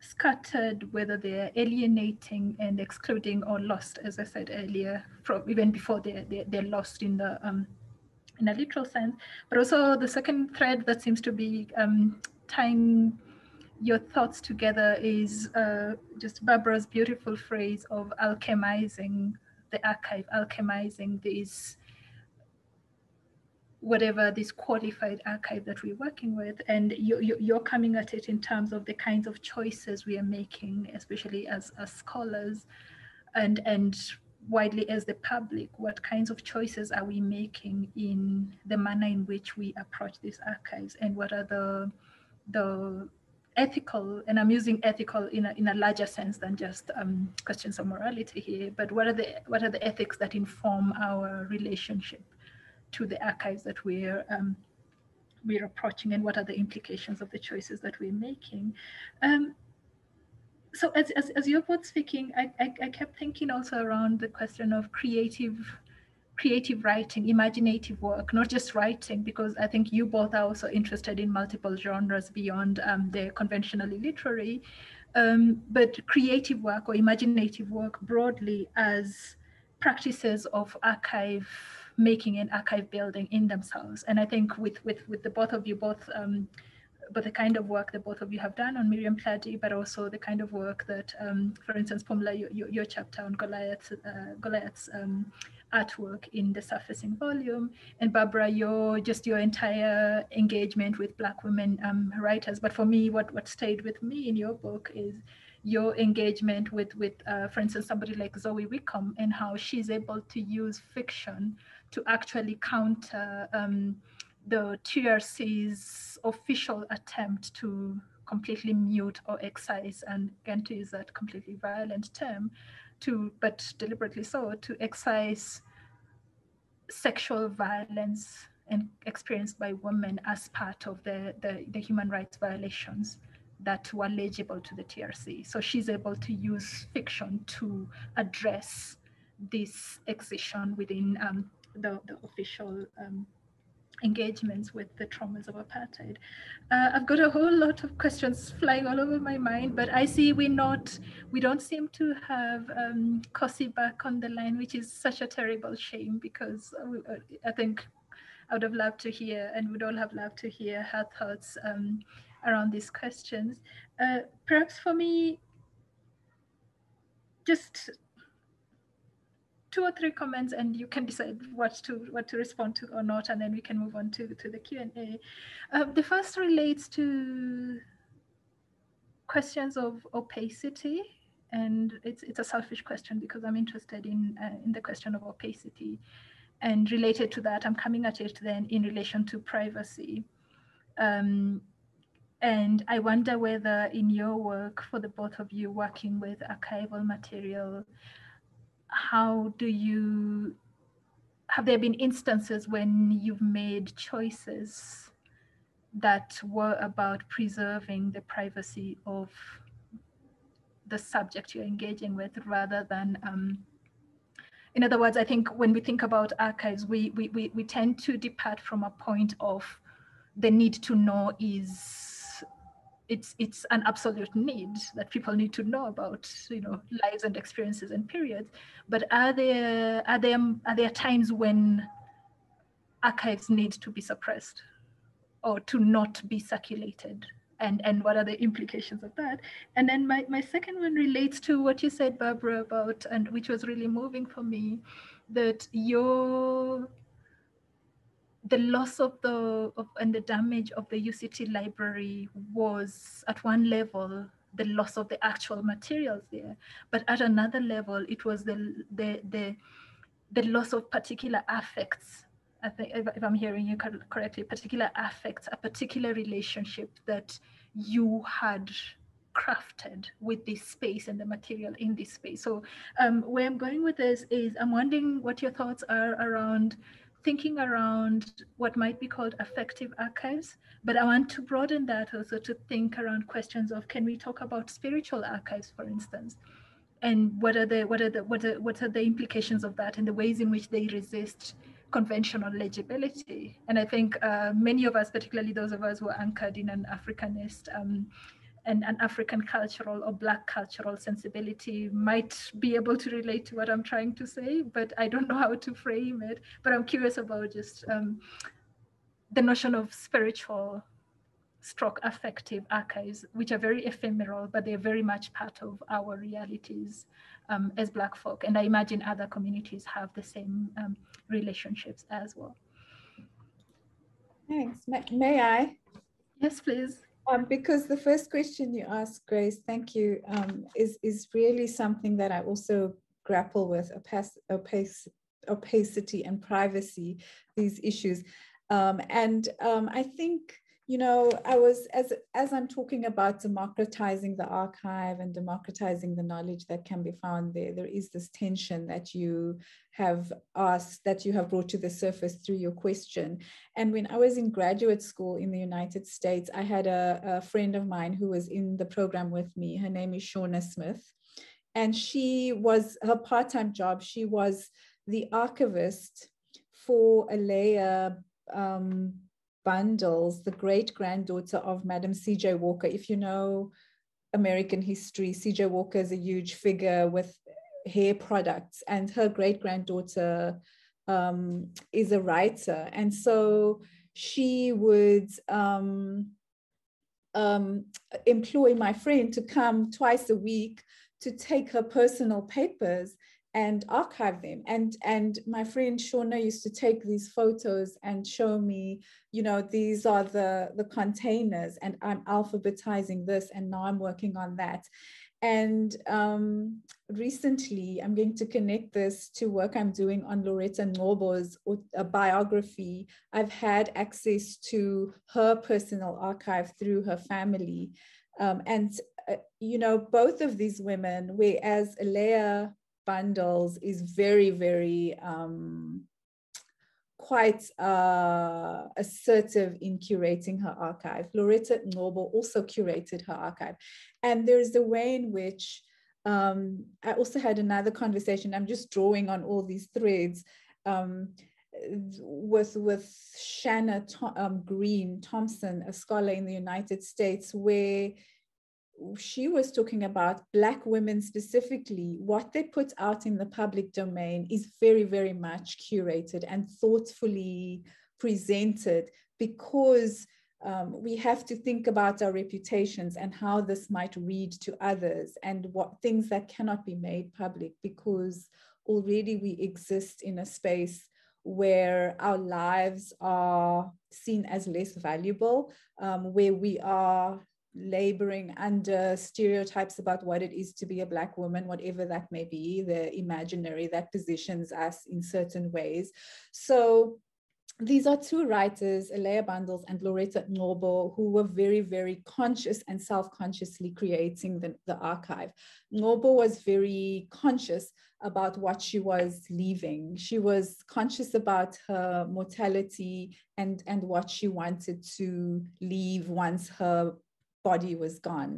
scattered, whether they're alienating and excluding or lost, as I said earlier, from even before they're, they're, they're lost in the um, in a literal sense. But also the second thread that seems to be um, tying your thoughts together is uh, just Barbara's beautiful phrase of alchemizing the archive, alchemizing these whatever this qualified archive that we're working with. And you, you, you're coming at it in terms of the kinds of choices we are making especially as, as scholars and and widely as the public what kinds of choices are we making in the manner in which we approach these archives and what are the the ethical and i'm using ethical in a, in a larger sense than just um, questions of morality here but what are the what are the ethics that inform our relationship to the archives that we're um, we're approaching and what are the implications of the choices that we're making. Um, so as, as, as, you're both speaking, I, I, I, kept thinking also around the question of creative creative writing, imaginative work, not just writing, because I think you both are also interested in multiple genres beyond um, the conventionally literary, um, but creative work or imaginative work broadly as practices of archive making and archive building in themselves. And I think with with with the both of you, both um, but the kind of work that both of you have done on Miriam Tlali, but also the kind of work that, um, for instance, Pumla, your, your, chapter on uh, Goliath's um, artwork in the surfacing volume, and Barbara, your just your entire engagement with Black women um, writers. But for me, what what stayed with me in your book is your engagement with with, uh, for instance, somebody like Zoe Wicomb and how she's able to use fiction to actually counter um, the TRC's official attempt to completely mute or excise, and again to use that completely violent term, to but deliberately so to excise sexual violence and experienced by women as part of the, the, the human rights violations that were legible to the TRC. So she's able to use fiction to address this excision within um, the, the official um, engagements with the traumas of apartheid. Uh, I've got a whole lot of questions flying all over my mind, but I see we're not, we don't seem to have um, Kosi back on the line, which is such a terrible shame because uh, I think I would have loved to hear and would all have loved to hear her thoughts um, around these questions. Uh, perhaps for me, just two or three comments and you can decide what to what to respond to or not and then we can move on to, to the Q&A. Uh, the first relates to questions of opacity and it's, it's a selfish question because I'm interested in, uh, in the question of opacity and related to that, I'm coming at it then in relation to privacy. Um, and I wonder whether in your work for the both of you working with archival material, how do you have there been instances when you've made choices that were about preserving the privacy of the subject you're engaging with rather than um, in other words i think when we think about archives we, we we we tend to depart from a point of the need to know is it's it's an absolute need that people need to know about you know lives and experiences and periods. But are there are there are there times when archives need to be suppressed or to not be circulated? And and what are the implications of that? And then my, my second one relates to what you said barbara about and which was really moving for me that your the loss of the of, and the damage of the UCT library was at one level the loss of the actual materials there, but at another level it was the the the, the loss of particular affects. I think if, if I'm hearing you correctly, particular affects, a particular relationship that you had crafted with this space and the material in this space. So um, where I'm going with this is I'm wondering what your thoughts are around thinking around what might be called affective archives, but I want to broaden that also to think around questions of can we talk about spiritual archives, for instance, and what are the what are the what are what are the implications of that and the ways in which they resist conventional legibility. And I think uh, many of us, particularly those of us who are anchored in an Africanist um, and an African cultural or Black cultural sensibility might be able to relate to what I'm trying to say, but I don't know how to frame it. But I'm curious about just um, the notion of spiritual stroke affective archives, which are very ephemeral, but they're very much part of our realities um, as Black folk. And I imagine other communities have the same um, relationships as well. Thanks. May, may I? Yes, please. Um, because the first question you asked, Grace, thank you, um, is, is really something that I also grapple with, opac opacity and privacy, these issues. Um, and um, I think you know, I was as as I'm talking about democratizing the archive and democratizing the knowledge that can be found there, there is this tension that you have asked, that you have brought to the surface through your question. And when I was in graduate school in the United States, I had a, a friend of mine who was in the program with me. Her name is Shauna Smith. And she was her part-time job, she was the archivist for A'Lelia um, Bundles, the great granddaughter of Madam C.J. Walker. If you know American history, C.J. Walker is a huge figure with hair products, and her great granddaughter um, is a writer. And so she would um, um, employ my friend to come twice a week to take her personal papers and archive them. And, and my friend Shauna used to take these photos and show me, you know, these are the, the containers and I'm alphabetizing this and now I'm working on that. And um, recently, I'm going to connect this to work I'm doing on Lauretta Ngcobo's biography. I've had access to her personal archive through her family. Um, and, uh, you know, both of these women, whereas A'Lelia bundles is very, very um, quite uh, assertive in curating her archive. Lauretta Ngcobo also curated her archive. And there's a way in which um, I also had another conversation. I'm just drawing on all these threads um, with with Shanna um, Green Thompson, a scholar in the United States, where she was talking about Black women specifically, what they put out in the public domain is very, very much curated and thoughtfully presented because um, we have to think about our reputations and how this might read to others and what things that cannot be made public because already we exist in a space where our lives are seen as less valuable, um, where we are laboring under stereotypes about what it is to be a Black woman, whatever that may be, the imaginary that positions us in certain ways. So these are two writers, A'Lelia Bundles and Lauretta Ngcobo, who were very, very conscious and self-consciously creating the, the archive. Ngcobo was very conscious about what she was leaving. She was conscious about her mortality and, and what she wanted to leave once her body was gone.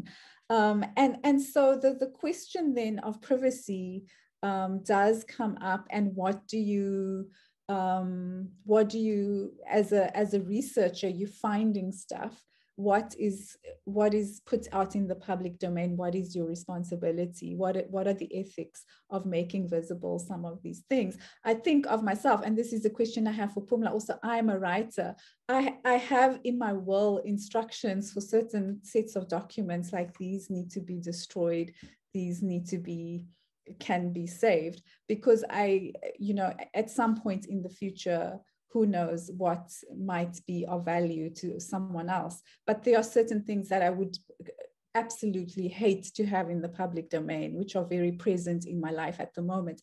Um, and, and so the, the question then of privacy um, does come up and what do you, um, what do you, as a, as a researcher, you finding stuff what is what is put out in the public domain? What is your responsibility? What what are the ethics of making visible some of these things? I think of myself and this is a question i have for pumla also i'm a writer. I i have in my will instructions for certain sets of documents like these need to be destroyed these need to be can be saved because i you know at some point in the future who knows what might be of value to someone else. But there are certain things that I would absolutely hate to have in the public domain, which are very present in my life at the moment.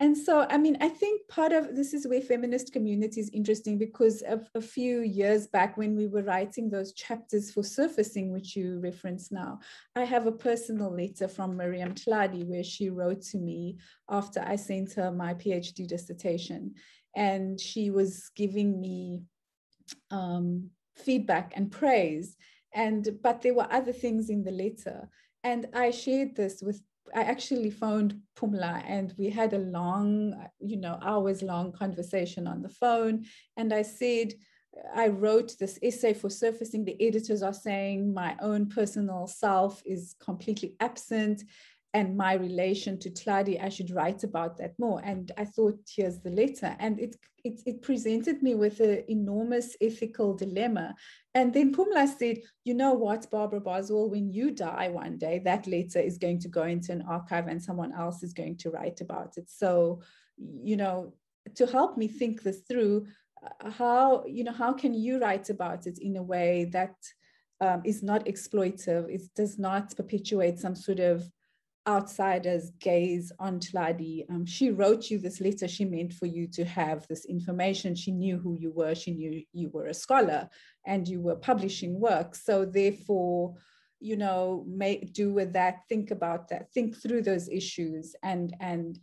And so, I mean, I think part of this is where feminist community is interesting because a, a few years back when we were writing those chapters for surfacing, which you reference now, I have a personal letter from Miriam Tlali where she wrote to me after I sent her my PhD dissertation and she was giving me um, feedback and praise. And but there were other things in the letter. And i shared this with i actually phoned pumla and we had a long you know hours long conversation on the phone. And i said I wrote this essay for surfacing. The editors are saying my own personal self is completely absent and my relation to Tlali, I should write about that more. And I thought, here's the letter. And it, it, it presented me with an enormous ethical dilemma. And then Pumla said, you know what, Barbara Boswell, when you die one day, that letter is going to go into an archive and someone else is going to write about it. So, you know, to help me think this through, uh, how, you know, how can you write about it in a way that um, is not exploitive, it does not perpetuate some sort of outsiders gaze on Tlali. Um, she wrote you this letter. She meant for you to have this information. She knew who you were. She knew you were a scholar and you were publishing work. So therefore, you know, make do with that, think about that, think through those issues. And, and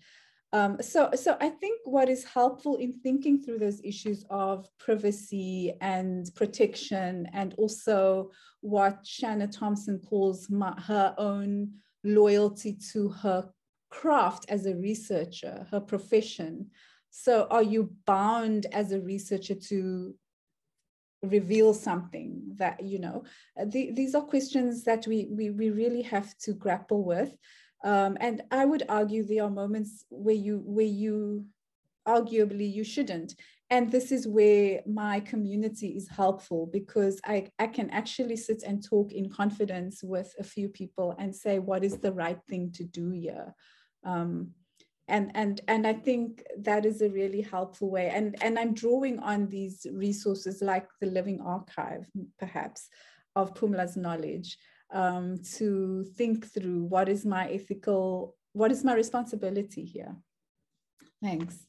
um, so, so I think what is helpful in thinking through those issues of privacy and protection and also what Shanna Thompson calls my, her own loyalty to her craft as a researcher, her profession. So are you bound as a researcher to reveal something that, you know, uh, the, these are questions that we, we, we really have to grapple with. Um, and I would argue there are moments where you, where you arguably you shouldn't and this is where my community is helpful because I, I can actually sit and talk in confidence with a few people and say what is the right thing to do here? Um, and and and i think that is a really helpful way. And and i'm drawing on these resources like the living archive perhaps of pumla's knowledge um, to think through what is my ethical what is my responsibility here? Thanks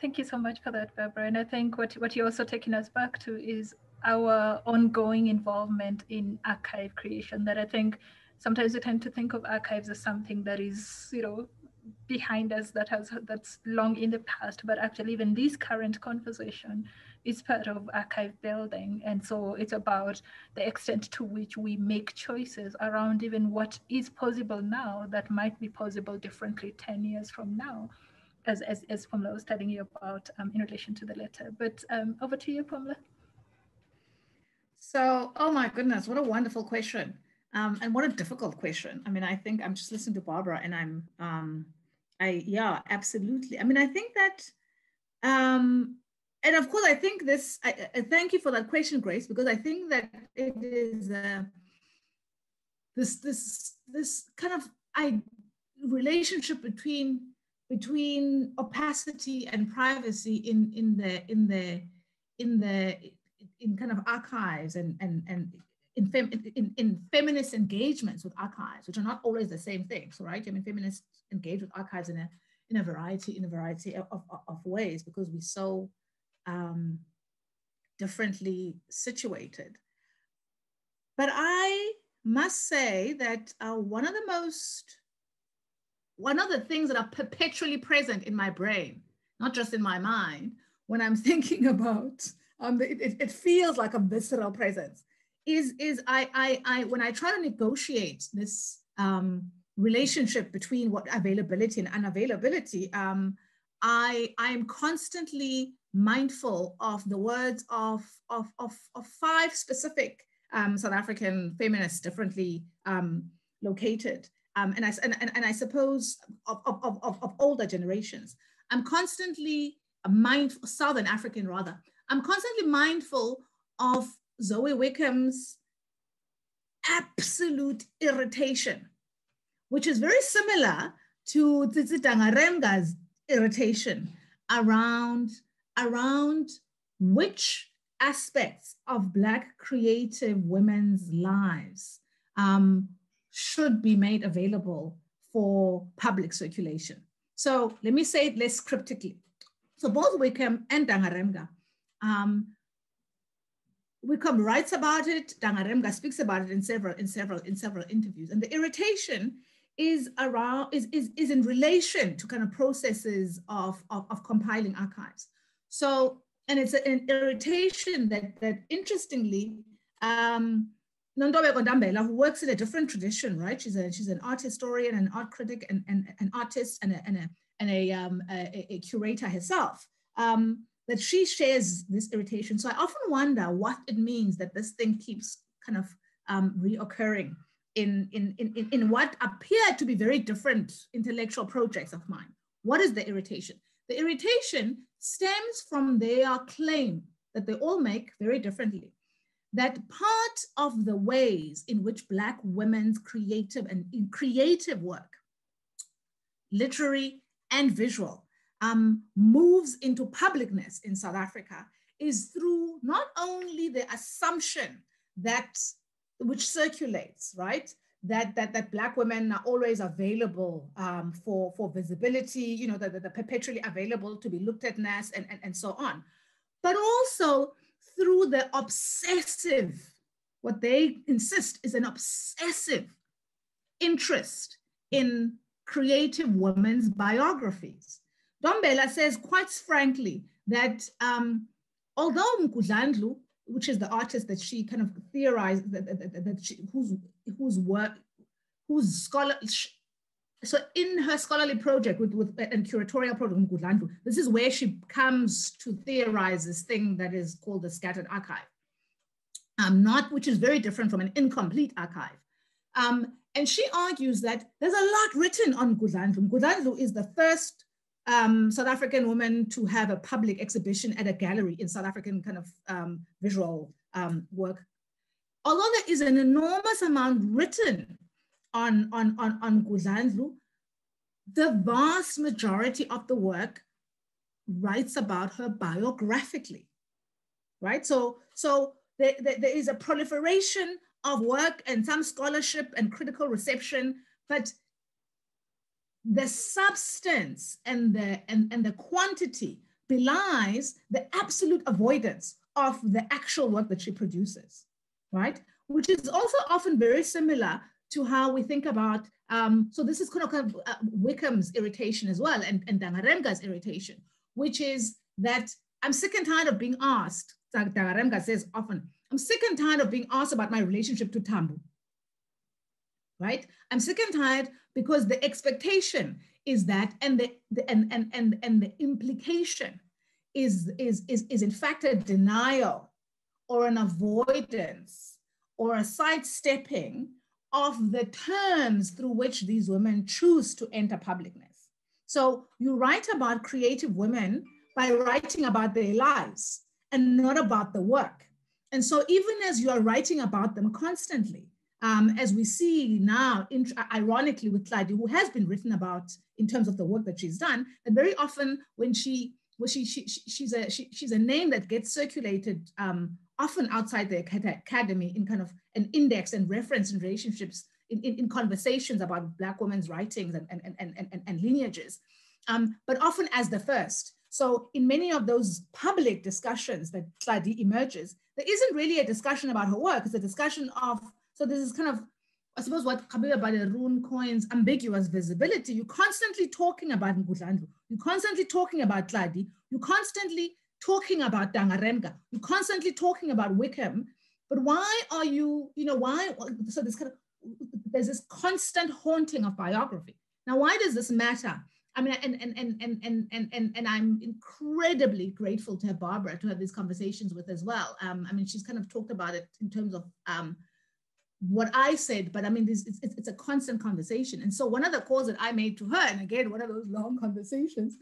Thank you so much for that, Barbara. And I think what, what you're also taking us back to is our ongoing involvement in archive creation that I think sometimes we tend to think of archives as something that is, you know, behind us that has that's long in the past but actually even this current conversation is part of archive building and so it's about the extent to which we make choices around even what is possible now that might be possible differently 10 years from now as as, as Pumla was telling you about um, in relation to the letter but um, over to you Pumla so oh my goodness what a wonderful question um, and what a difficult question. I mean, I think I'm just listening to Barbara and I'm, um, I, yeah, absolutely. I mean, I think that, um, and of course, I think this, I, I, thank you for that question, Grace, because I think that it is uh, this, this, this kind of I, relationship between, between opacity and privacy in, in the, in the, in the, in kind of archives and, and, and in, fem, in, in, feminist engagements with archives, which are not always the same things, right? I mean, feminists engage with archives in a, in a variety, in a variety of, of, of ways because we're so um, differently situated. But I must say that uh, one of the most, one of the things that are perpetually present in my brain, not just in my mind, when I'm thinking about, um, it, it feels like a visceral presence is is I I I when I try to negotiate this um, relationship between what availability and unavailability, um, I I am constantly mindful of the words of of of, of five specific um, South African feminists differently um, located. Um, and, I, and, and I suppose of, of, of, of older generations. I'm constantly mindful, Southern African rather, I'm constantly mindful of Zoe Wicomb's absolute irritation, which is very similar to Tsitsi Dangarembga's irritation around, around which aspects of Black creative women's lives um, should be made available for public circulation. So let me say it less cryptically. So both Wicomb and Dangarembga um, Wicomb writes about it, Dangarembga speaks about it in several, in several, in several interviews. And the irritation is around, is, is, is in relation to kind of processes of, of, of compiling archives. So, and it's an irritation that, that interestingly, um, Nontobeko Ntombela, who works in a different tradition, right? She's a she's an art historian, an art critic, and, and an artist, and a and a and a, um, a, a curator herself. Um, that she shares this irritation. So I often wonder what it means that this thing keeps kind of um, reoccurring in, in, in, in what appear to be very different intellectual projects of mine. What is the irritation? The irritation stems from their claim that they all make very differently. That part of the ways in which Black women's creative and creative work, literary and visual, um, moves into publicness in South Africa is through not only the assumption that, which circulates, right? That, that, that Black women are always available um, for, for visibility, you know, that they're perpetually available to be looked at and, and, and so on. But also through the obsessive, what they insist is an obsessive interest in creative women's biographies. Ntombela says quite frankly that um, although Mgudlandlu, which is the artist that she kind of theorized, that, that, that she, whose, whose work, whose scholar, so in her scholarly project with, with and curatorial project Mgudlandlu, this is where she comes to theorize this thing that is called the scattered archive. Um, not, which is very different from an incomplete archive. Um, and she argues that there's a lot written on Gudlandlu. Gudlandlu is the first um, South African woman to have a public exhibition at a gallery in South African kind of um, visual um, work. Although there is an enormous amount written on, on, on, on Gudlandlu, the vast majority of the work writes about her biographically, right? So, so there, there, there is a proliferation of work and some scholarship and critical reception, but the substance and the, and, and the quantity belies the absolute avoidance of the actual work that she produces, right? Which is also often very similar to how we think about, um, so this is kind of, kind of uh, Wicomb's irritation as well and, and Dangarembga's irritation, which is that I'm sick and tired of being asked, Dangaremga says often, I'm sick and tired of being asked about my relationship to Tambu, right? I'm sick and tired because the expectation is that, and the, the and, and, and, and the implication is, is, is, is in fact a denial or an avoidance or a sidestepping of the terms through which these women choose to enter publicness. So you write about creative women by writing about their lives and not about the work. And so even as you are writing about them constantly, um, as we see now, in, ironically with Tlali, who has been written about in terms of the work that she's done, that very often when she, well, she, she, she's, a, she, she's a name that gets circulated um, often outside the academy in kind of an index and reference and relationships in, in, in conversations about Black women's writings and, and, and, and, and lineages, um, but often as the first. So in many of those public discussions that Tlali emerges, there isn't really a discussion about her work, it's a discussion of, so this is kind of, I suppose what Gabeba Baderoon coins ambiguous visibility. You're constantly talking about Mgudlandlu, you're constantly talking about Tlali, you're constantly talking about Dangarembga. You're constantly talking about Wicomb, but why are you, you know, why? So this kind of, there's this constant haunting of biography. Now, why does this matter? I mean, and and and and and and and, I'm incredibly grateful to have Barbara to have these conversations with as well. Um, I mean, she's kind of talked about it in terms of um, what I said, but I mean, this, it's, it's a constant conversation. And so one of the calls that I made to her, and again, one of those long conversations,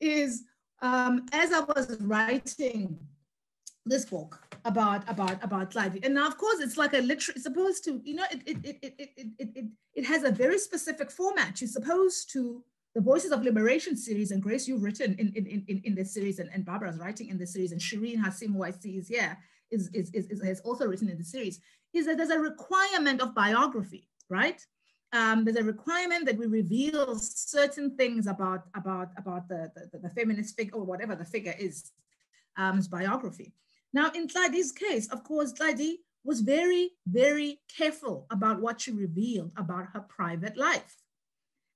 is um, as I was writing this book about about about life, and now of course it's like a literary. It's supposed to, you know, it it it it it it it, it has a very specific format. You're supposed to the Voices of Liberation series, and Grace, you've written in, in, in, in this series, and, and Barbara's writing in this series, and Shireen Hassim, who I see is here, is, is, is, is, has also written in the series, is that there's a requirement of biography, right? Um, there's a requirement that we reveal certain things about, about, about the, the, the feminist figure, or whatever the figure is, um, biography. Now, in Tlali's case, of course, Tlali was very, very careful about what she revealed about her private life.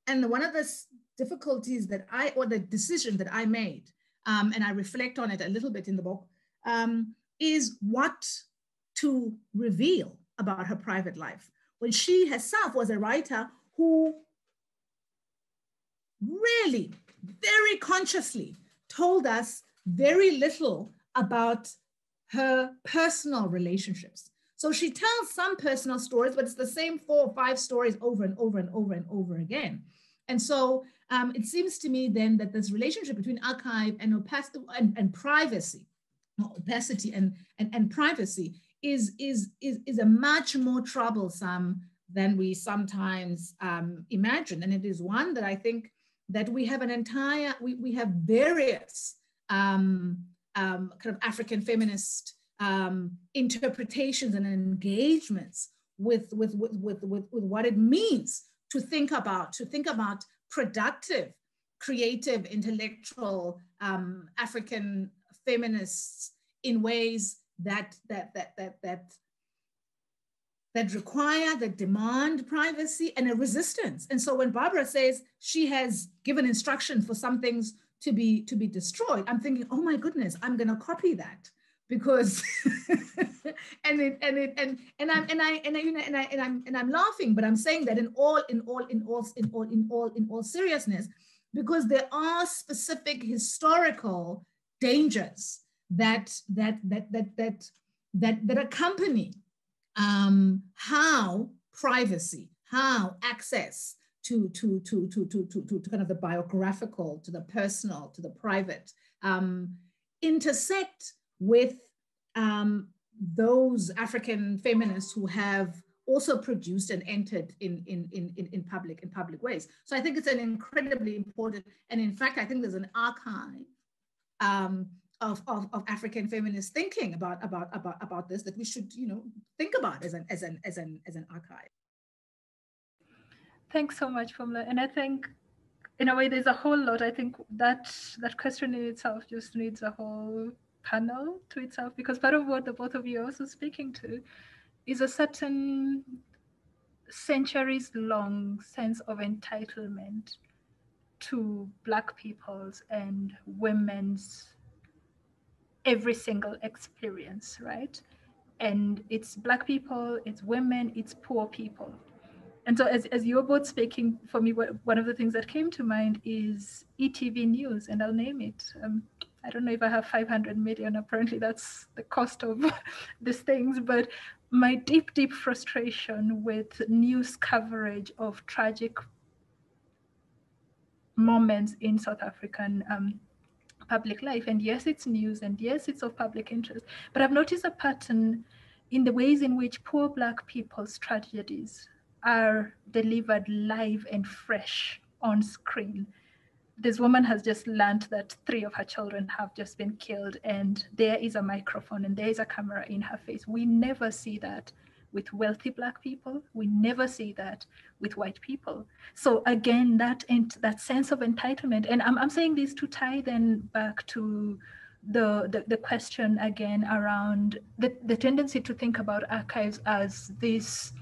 And one of the difficulties that I, or the decision that I made, um, and I reflect on it a little bit in the book, um, is what to reveal about her private life. When she herself was a writer who really, very consciously told us very little about her personal relationships. So she tells some personal stories, but it's the same four or five stories over and over and over and over again. And so um, it seems to me then that this relationship between archive and opacity and, and privacy, opacity and, and, and privacy is, is, is, is a much more troublesome than we sometimes um, imagine. And it is one that I think that we have an entire, we, we have various um, um, kind of African feminist um, interpretations and engagements with, with, with, with, with, with what it means to think about, to think about productive, creative, intellectual um, African feminists in ways that that that that that that require, that demand privacy and a resistance. And so when Barbara says she has given instruction for some things to be to be destroyed, I'm thinking, oh my goodness, I'm going to copy that because and it and it and and I'm and I and I you know and I and I'm and I'm laughing, but I'm saying that in all in all in all in all in all in all seriousness, because there are specific historical dangers that that that that that that that accompany um, how privacy, how access to to to to to to to, kind of the biographical, to the personal, to the private um, intersect with um, those African feminists who have also produced and entered in, in, in, in, public in public ways. So I think it's an incredibly important, and in fact, I think there's an archive um, of, of, of, African feminist thinking about, about, about, about this that we should, you know, think about as an, as an, as an, as an archive. Thanks so much, Pumla. And I think in a way, there's a whole lot. I think that that question in itself just needs a whole panel to itself because part of what the both of you are also speaking to is a certain centuries long sense of entitlement to Black people's and women's every single experience, right? And it's Black people, it's women, it's poor people. And so, as, as you're both speaking, for me, one of the things that came to mind is ETV News, and I'll name it. Um, I don't know if I have 500 million. Apparently, that's the cost of these things. But my deep, deep frustration with news coverage of tragic moments in South African um, public life. And yes, it's news, and yes, it's of public interest. But I've noticed a pattern in the ways in which poor Black people's tragedies are delivered live and fresh on screen this woman has just learned that three of her children have just been killed and there is a microphone and there is a camera in her face we never see that with wealthy black people. We never see that with white people. So again that that sense of entitlement and i'm, I'm saying this to tie then back to the, the, the question again around the, the tendency to think about archives as this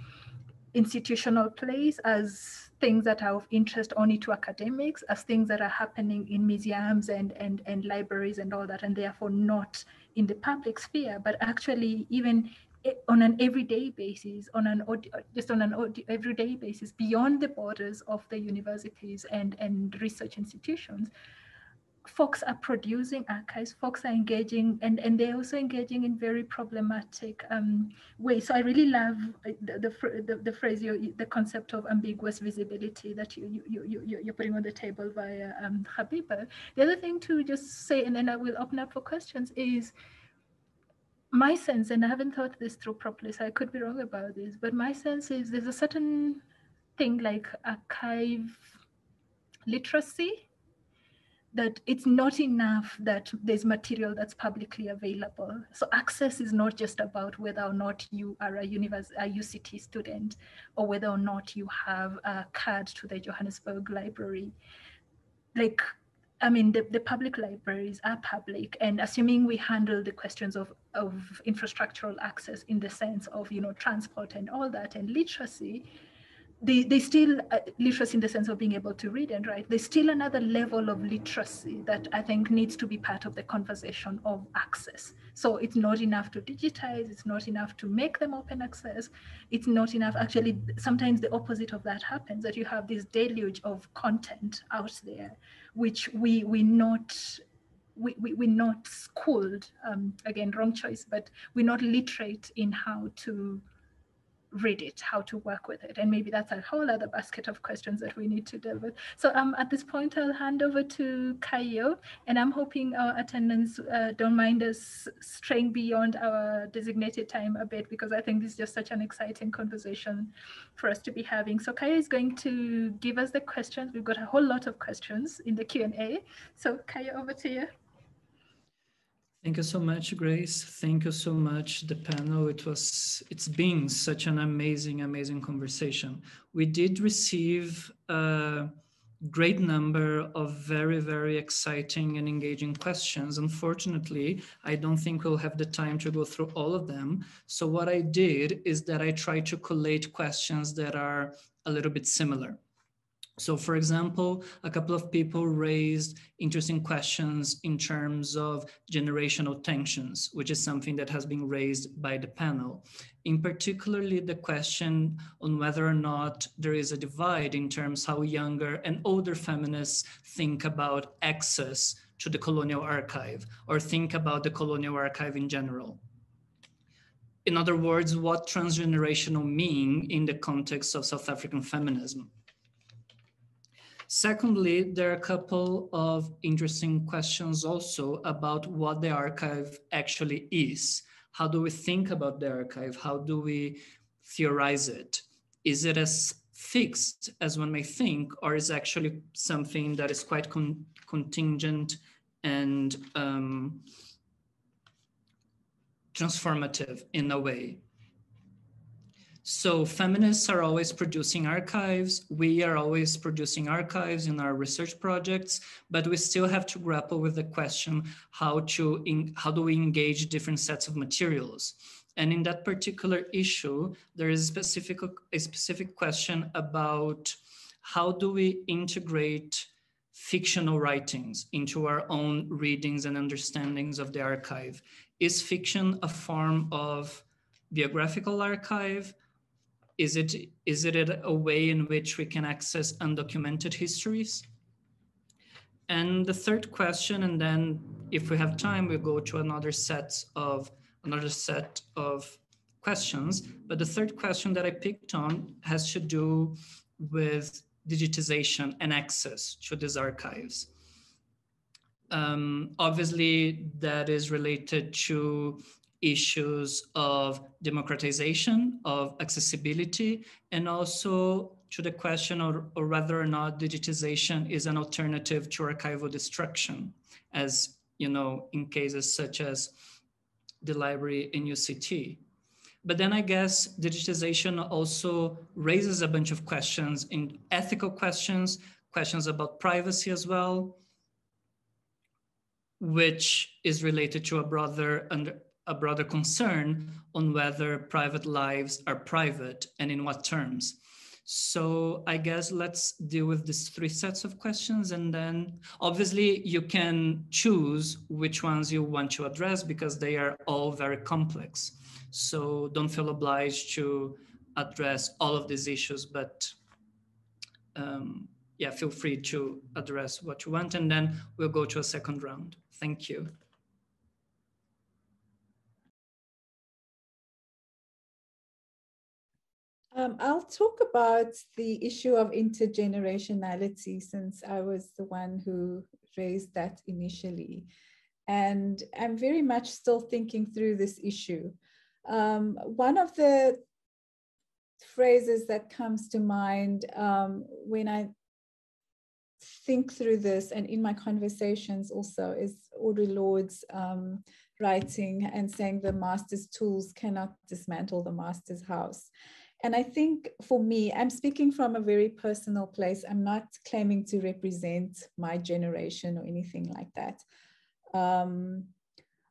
institutional place as things that are of interest only to academics as things that are happening in museums and, and, and libraries and all that, and therefore not in the public sphere, but actually even on an everyday basis, on an just on an everyday basis, beyond the borders of the universities and, and research institutions, folks are producing archives, folks are engaging, and, and they're also engaging in very problematic um, ways. So I really love uh, the, the, the, the phrase, you, the concept of ambiguous visibility that you, you, you, you're putting on the table via um, Habiba. The other thing to just say, and then I will open up for questions, is my sense, and I haven't thought this through properly, so I could be wrong about this, but my sense is there's a certain thing like archive literacy that it's not enough that there's material that's publicly available. So access is not just about whether or not you are a, university, a UCT student or whether or not you have a card to the Johannesburg Library. Like, I mean, the, the public libraries are public and assuming we handle the questions of, of infrastructural access in the sense of, you know, transport and all that and literacy, they, they still uh, literacy in the sense of being able to read and write there's still another level of literacy that i think needs to be part of the conversation of access. So it's not enough to digitize it's not enough to make them open access it's not enough actually sometimes the opposite of that happens that you have this deluge of content out there which we we not we, we, we're not schooled um, again wrong choice but we're not literate in how to read it, how to work with it. And maybe that's a whole other basket of questions that we need to deal with. So um, at this point, I'll hand over to Kayo, and I'm hoping our attendants uh, don't mind us straying beyond our designated time a bit, because I think this is just such an exciting conversation for us to be having. So Kayo is going to give us the questions. We've got a whole lot of questions in the Q&A. So Kayo, over to you. Thank you so much, Grace. Thank you so much, the panel. It was, it's been such an amazing, amazing conversation. We did receive a great number of very, very exciting and engaging questions. Unfortunately, I don't think we'll have the time to go through all of them. So what I did is that I tried to collate questions that are a little bit similar. So for example, a couple of people raised interesting questions in terms of generational tensions, which is something that has been raised by the panel. In particularly the question on whether or not there is a divide in terms how younger and older feminists think about access to the colonial archive or think about the colonial archive in general. In other words, what transgenerational mean in the context of South African feminism? Secondly, there are a couple of interesting questions also about what the archive actually is. How do we think about the archive? How do we theorize it? Is it as fixed as one may think, or is actually something that is quite con contingent and um, transformative in a way? So feminists are always producing archives. We are always producing archives in our research projects, but we still have to grapple with the question how to in, how do we engage different sets of materials? And in that particular issue, there is a specific, a specific question about how do we integrate fictional writings into our own readings and understandings of the archive? Is fiction a form of biographical archive? Is it, is it a way in which we can access undocumented histories? And the third question, and then if we have time, we'll go to another set of another set of questions. But the third question that I picked on has to do with digitization and access to these archives. Um, obviously, that is related to issues of democratization, of accessibility, and also to the question of, of whether or not digitization is an alternative to archival destruction, as you know, in cases such as the library in UCT. But then I guess digitization also raises a bunch of questions in ethical questions, questions about privacy as well, which is related to a broader under a broader concern on whether private lives are private and in what terms. So I guess let's deal with these three sets of questions and then obviously you can choose which ones you want to address because they are all very complex. So don't feel obliged to address all of these issues, but um, yeah, feel free to address what you want and then we'll go to a second round. Thank you. Um, I'll talk about the issue of intergenerationality since I was the one who raised that initially. And I'm very much still thinking through this issue. Um, one of the phrases that comes to mind um, when I think through this and in my conversations also is Audre Lorde's um, writing and saying the master's tools cannot dismantle the master's house. And I think for me, I'm speaking from a very personal place. I'm not claiming to represent my generation or anything like that. Um,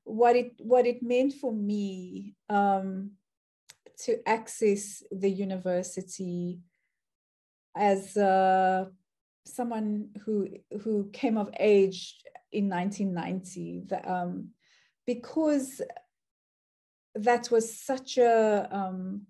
what it what it meant for me um, to access the university as uh, someone who who came of age in 1990, the, um, because that was such a um,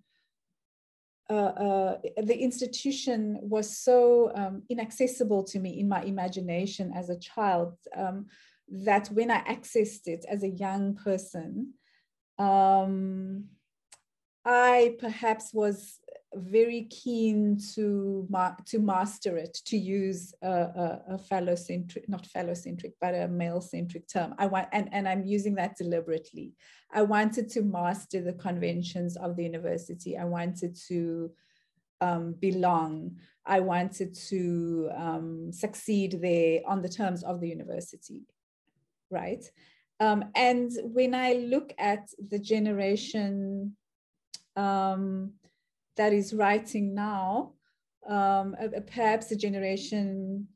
uh, uh, the institution was so um, inaccessible to me in my imagination as a child um, that when I accessed it as a young person, um, I perhaps was very keen to ma- to master it, to use a, a, a phallocentric, not phallocentric, but a male-centric term. I want, and, and I'm using that deliberately. I wanted to master the conventions of the university. I wanted to um, belong. I wanted to um, succeed there on the terms of the university, right? Um, and when I look at the generation um, that is writing now, um, perhaps a generation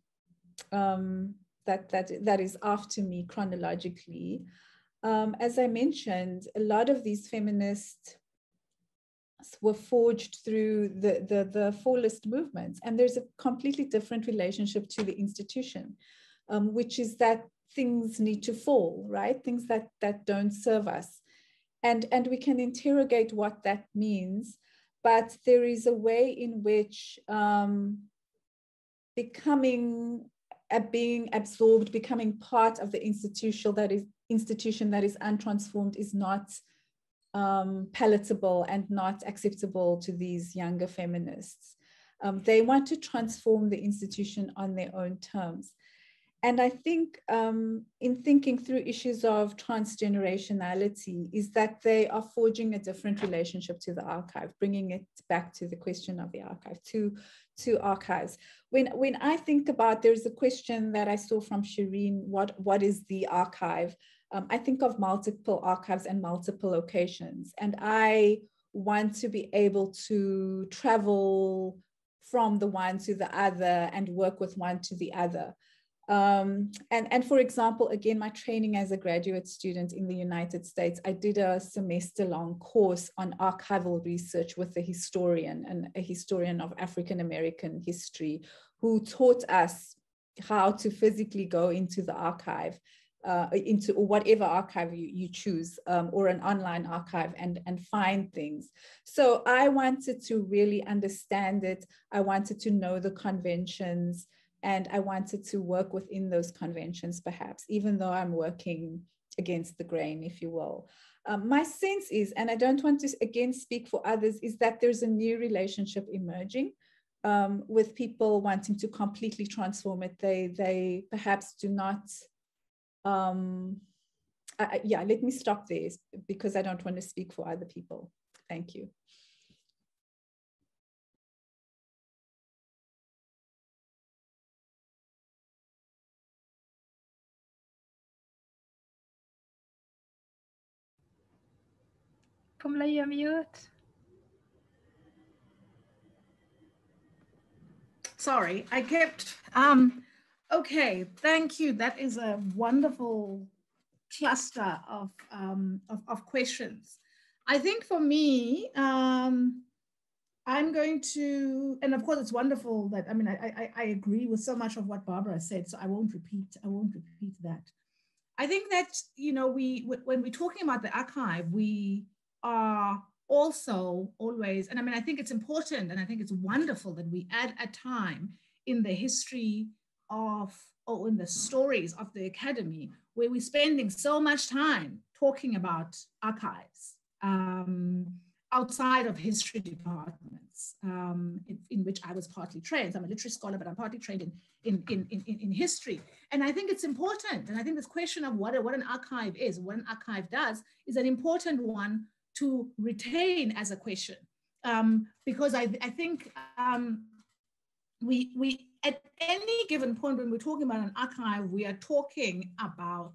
um, that, that, that is after me chronologically. Um, as I mentioned, a lot of these feminists were forged through the, the, the fallist movements. And there's a completely different relationship to the institution, um, which is that things need to fall, right? Things that, that don't serve us. And, and we can interrogate what that means but there is a way in which um, becoming being absorbed, becoming part of the institution that is institution that is untransformed is not um, palatable and not acceptable to these younger feminists. Um, they want to transform the institution on their own terms. And I think um, in thinking through issues of transgenerationality is that they are forging a different relationship to the archive, bringing it back to the question of the archive, to, to archives. When, when I think about, there's a question that I saw from Shireen, what, what is the archive? Um, I think of multiple archives and multiple locations. And I want to be able to travel from the one to the other and work with one to the other. Um, and, and for example, again, my training as a graduate student in the United States, I did a semester long course on archival research with a historian and a historian of African American history who taught us how to physically go into the archive uh, into whatever archive you, you choose um, or an online archive and, and find things. So I wanted to really understand it. I wanted to know the conventions and I wanted to work within those conventions, perhaps, even though I'm working against the grain, if you will. Um, my sense is, and I don't want to again speak for others, is that there's a new relationship emerging um, with people wanting to completely transform it. They, they perhaps do not, um, I, yeah, let me stop there because I don't want to speak for other people. Thank you. Sorry, I kept, um, okay, thank you. That is a wonderful cluster of, um, of, of questions. I think for me, um, I'm going to, and of course it's wonderful that, I mean, I, I, I agree with so much of what Barbara said, so I won't repeat, I won't repeat that. I think that, you know, we, when we're talking about the archive, we, are also always, and I mean, I think it's important and I think it's wonderful that we add a time in the history of, or in the stories of the academy, where we're spending so much time talking about archives um, outside of history departments, um, in, in, which I was partly trained. I'm a literary scholar, but I'm partly trained in, in, in, in, in history. And I think it's important. And I think this question of what, a, what an archive is, what an archive does, is an important one to retain as a question. Um, because I, I think um, we, we, at any given point when we're talking about an archive, we are talking about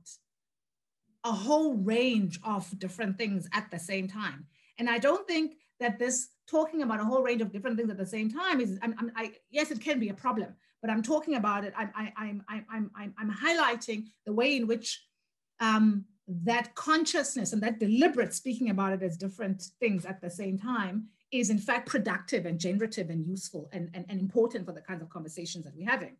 a whole range of different things at the same time. And I don't think that this talking about a whole range of different things at the same time is, I'm, I'm, I, yes, it can be a problem, but I'm talking about it, I'm, I, I'm, I'm, I'm, I'm highlighting the way in which um, that consciousness and that deliberate speaking about it as different things at the same time is in fact productive and generative and useful and, and, and important for the kinds of conversations that we're having.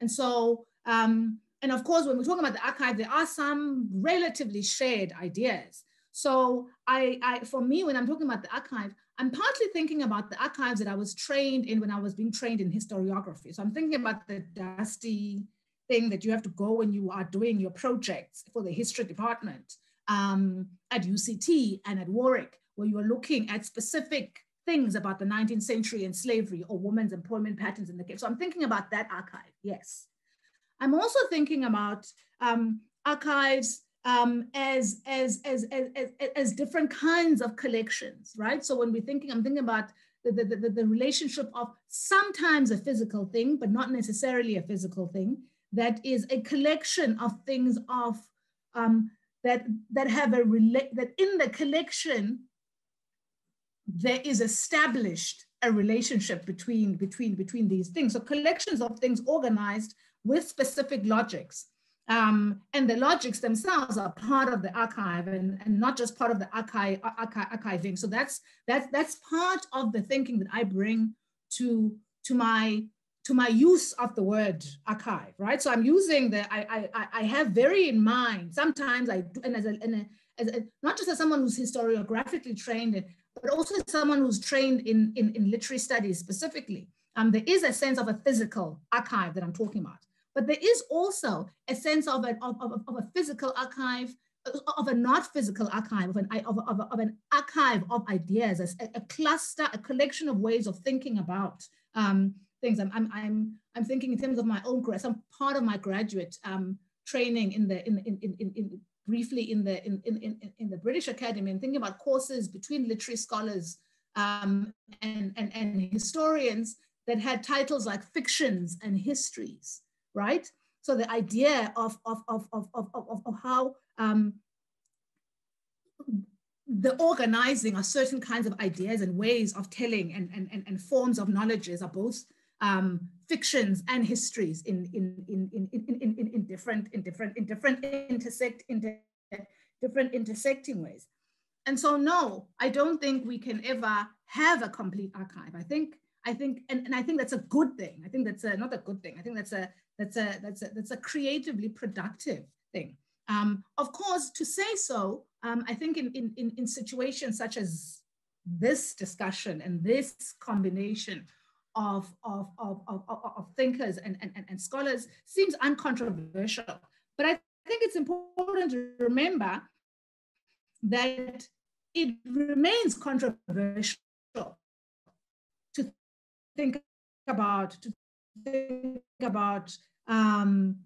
And so, um, and of course, when we're talking about the archive, there are some relatively shared ideas. So I, I, for me, when I'm talking about the archive, I'm partly thinking about the archives that I was trained in when I was being trained in historiography. So I'm thinking about the dusty, thing that you have to go when you are doing your projects for the history department um, at UCT and at Warwick, where you are looking at specific things about the 19th century and slavery or women's employment patterns in the case. So I'm thinking about that archive, yes. I'm also thinking about um, archives um, as, as, as, as, as, as different kinds of collections, right? So when we're thinking, I'm thinking about the, the, the, the relationship of sometimes a physical thing, but not necessarily a physical thing, that is a collection of things of um, that that have a relate that in the collection there is established a relationship between between between these things. So collections of things organized with specific logics. Um, and the logics themselves are part of the archive and, and not just part of the archive, archive archiving. So that's that's that's part of the thinking that i bring to to my to my use of the word archive, right? So I'm using the, I, I, I have very in mind, sometimes I, do, and as a, and a, as a, not just as someone who's historiographically trained, but also someone who's trained in, in, in literary studies specifically, um, there is a sense of a physical archive that I'm talking about. But there is also a sense of, a, of, of, of a physical archive, of a not physical archive, of an, of, of, of an archive of ideas, a, a cluster, a collection of ways of thinking about um, things. I'm, I'm, I'm, I'm thinking in terms of my own grad, some part of my graduate um, training in the, in, in, in, in briefly in the, in, in, in, in the British Academy and thinking about courses between literary scholars um, and, and, and historians that had titles like fictions and histories, right? So the idea of, of, of, of, of, of, of how um, the organizing of certain kinds of ideas and ways of telling and, and, and, and forms of knowledges are both um, fictions and histories in, in, in, in, in, in, in, different, in different, in different intersect, inter, different intersecting ways. And so, no, I don't think we can ever have a complete archive. I think, I think, and, and I think that's a good thing. I think that's a, not a good thing. I think that's a, that's a, that's a, that's a creatively productive thing. Um, of course, to say so, um, I think in, in, in situations such as this discussion and this combination of, of, of, of, of thinkers and, and, and scholars seems uncontroversial. But I think it's important to remember that it remains controversial to think about, to think about, um,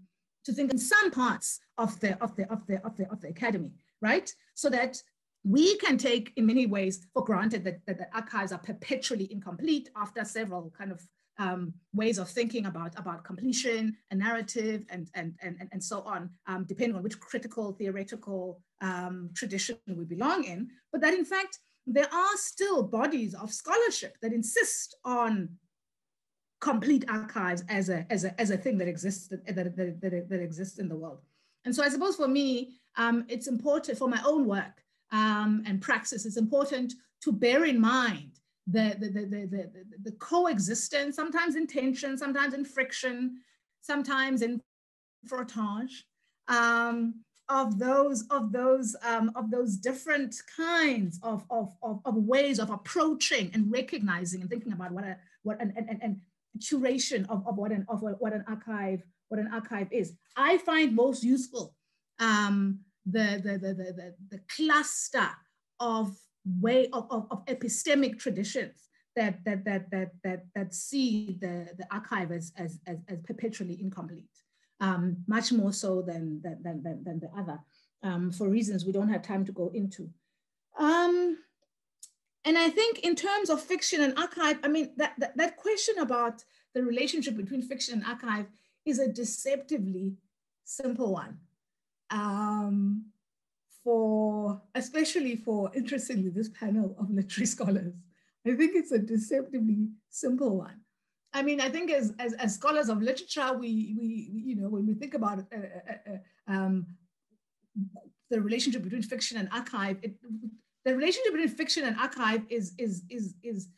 to think in some parts of the, of the, of the, of the, of the academy, right? So that we can take in many ways for granted that, that the archives are perpetually incomplete after several kind of um, ways of thinking about, about completion, a narrative, and, and, and, and so on, um, depending on which critical theoretical um, tradition we belong in, but that in fact, there are still bodies of scholarship that insist on complete archives as a, as a, as a thing that exists, that, that, that, that, that exists in the world. And so I suppose for me, um, it's important for my own work um, and praxis, it's important to bear in mind the, the, the, the, the, the coexistence, sometimes in tension, sometimes in friction, sometimes in frottage, um, of those of those um, of those different kinds of, of, of, of, ways of approaching and recognizing and thinking about what a what an, and, and curation of, of what an of what an archive what an archive is. I find most useful um, the, the, the, the, the, cluster of way of, of, of, epistemic traditions that, that, that, that, that, that see the, the archive as, as, as, as perpetually incomplete, um, much more so than, than, than, than the other, um, for reasons we don't have time to go into. Um, and I think in terms of fiction and archive, I mean, that, that, that question about the relationship between fiction and archive is a deceptively simple one um, for, especially for, interestingly, this panel of literary scholars. I think it's a deceptively simple one. I mean, I think as, as, as scholars of literature, we, we, you know, when we think about uh, uh, uh, um, the relationship between fiction and archive, it, the relationship between fiction and archive is, is, is, is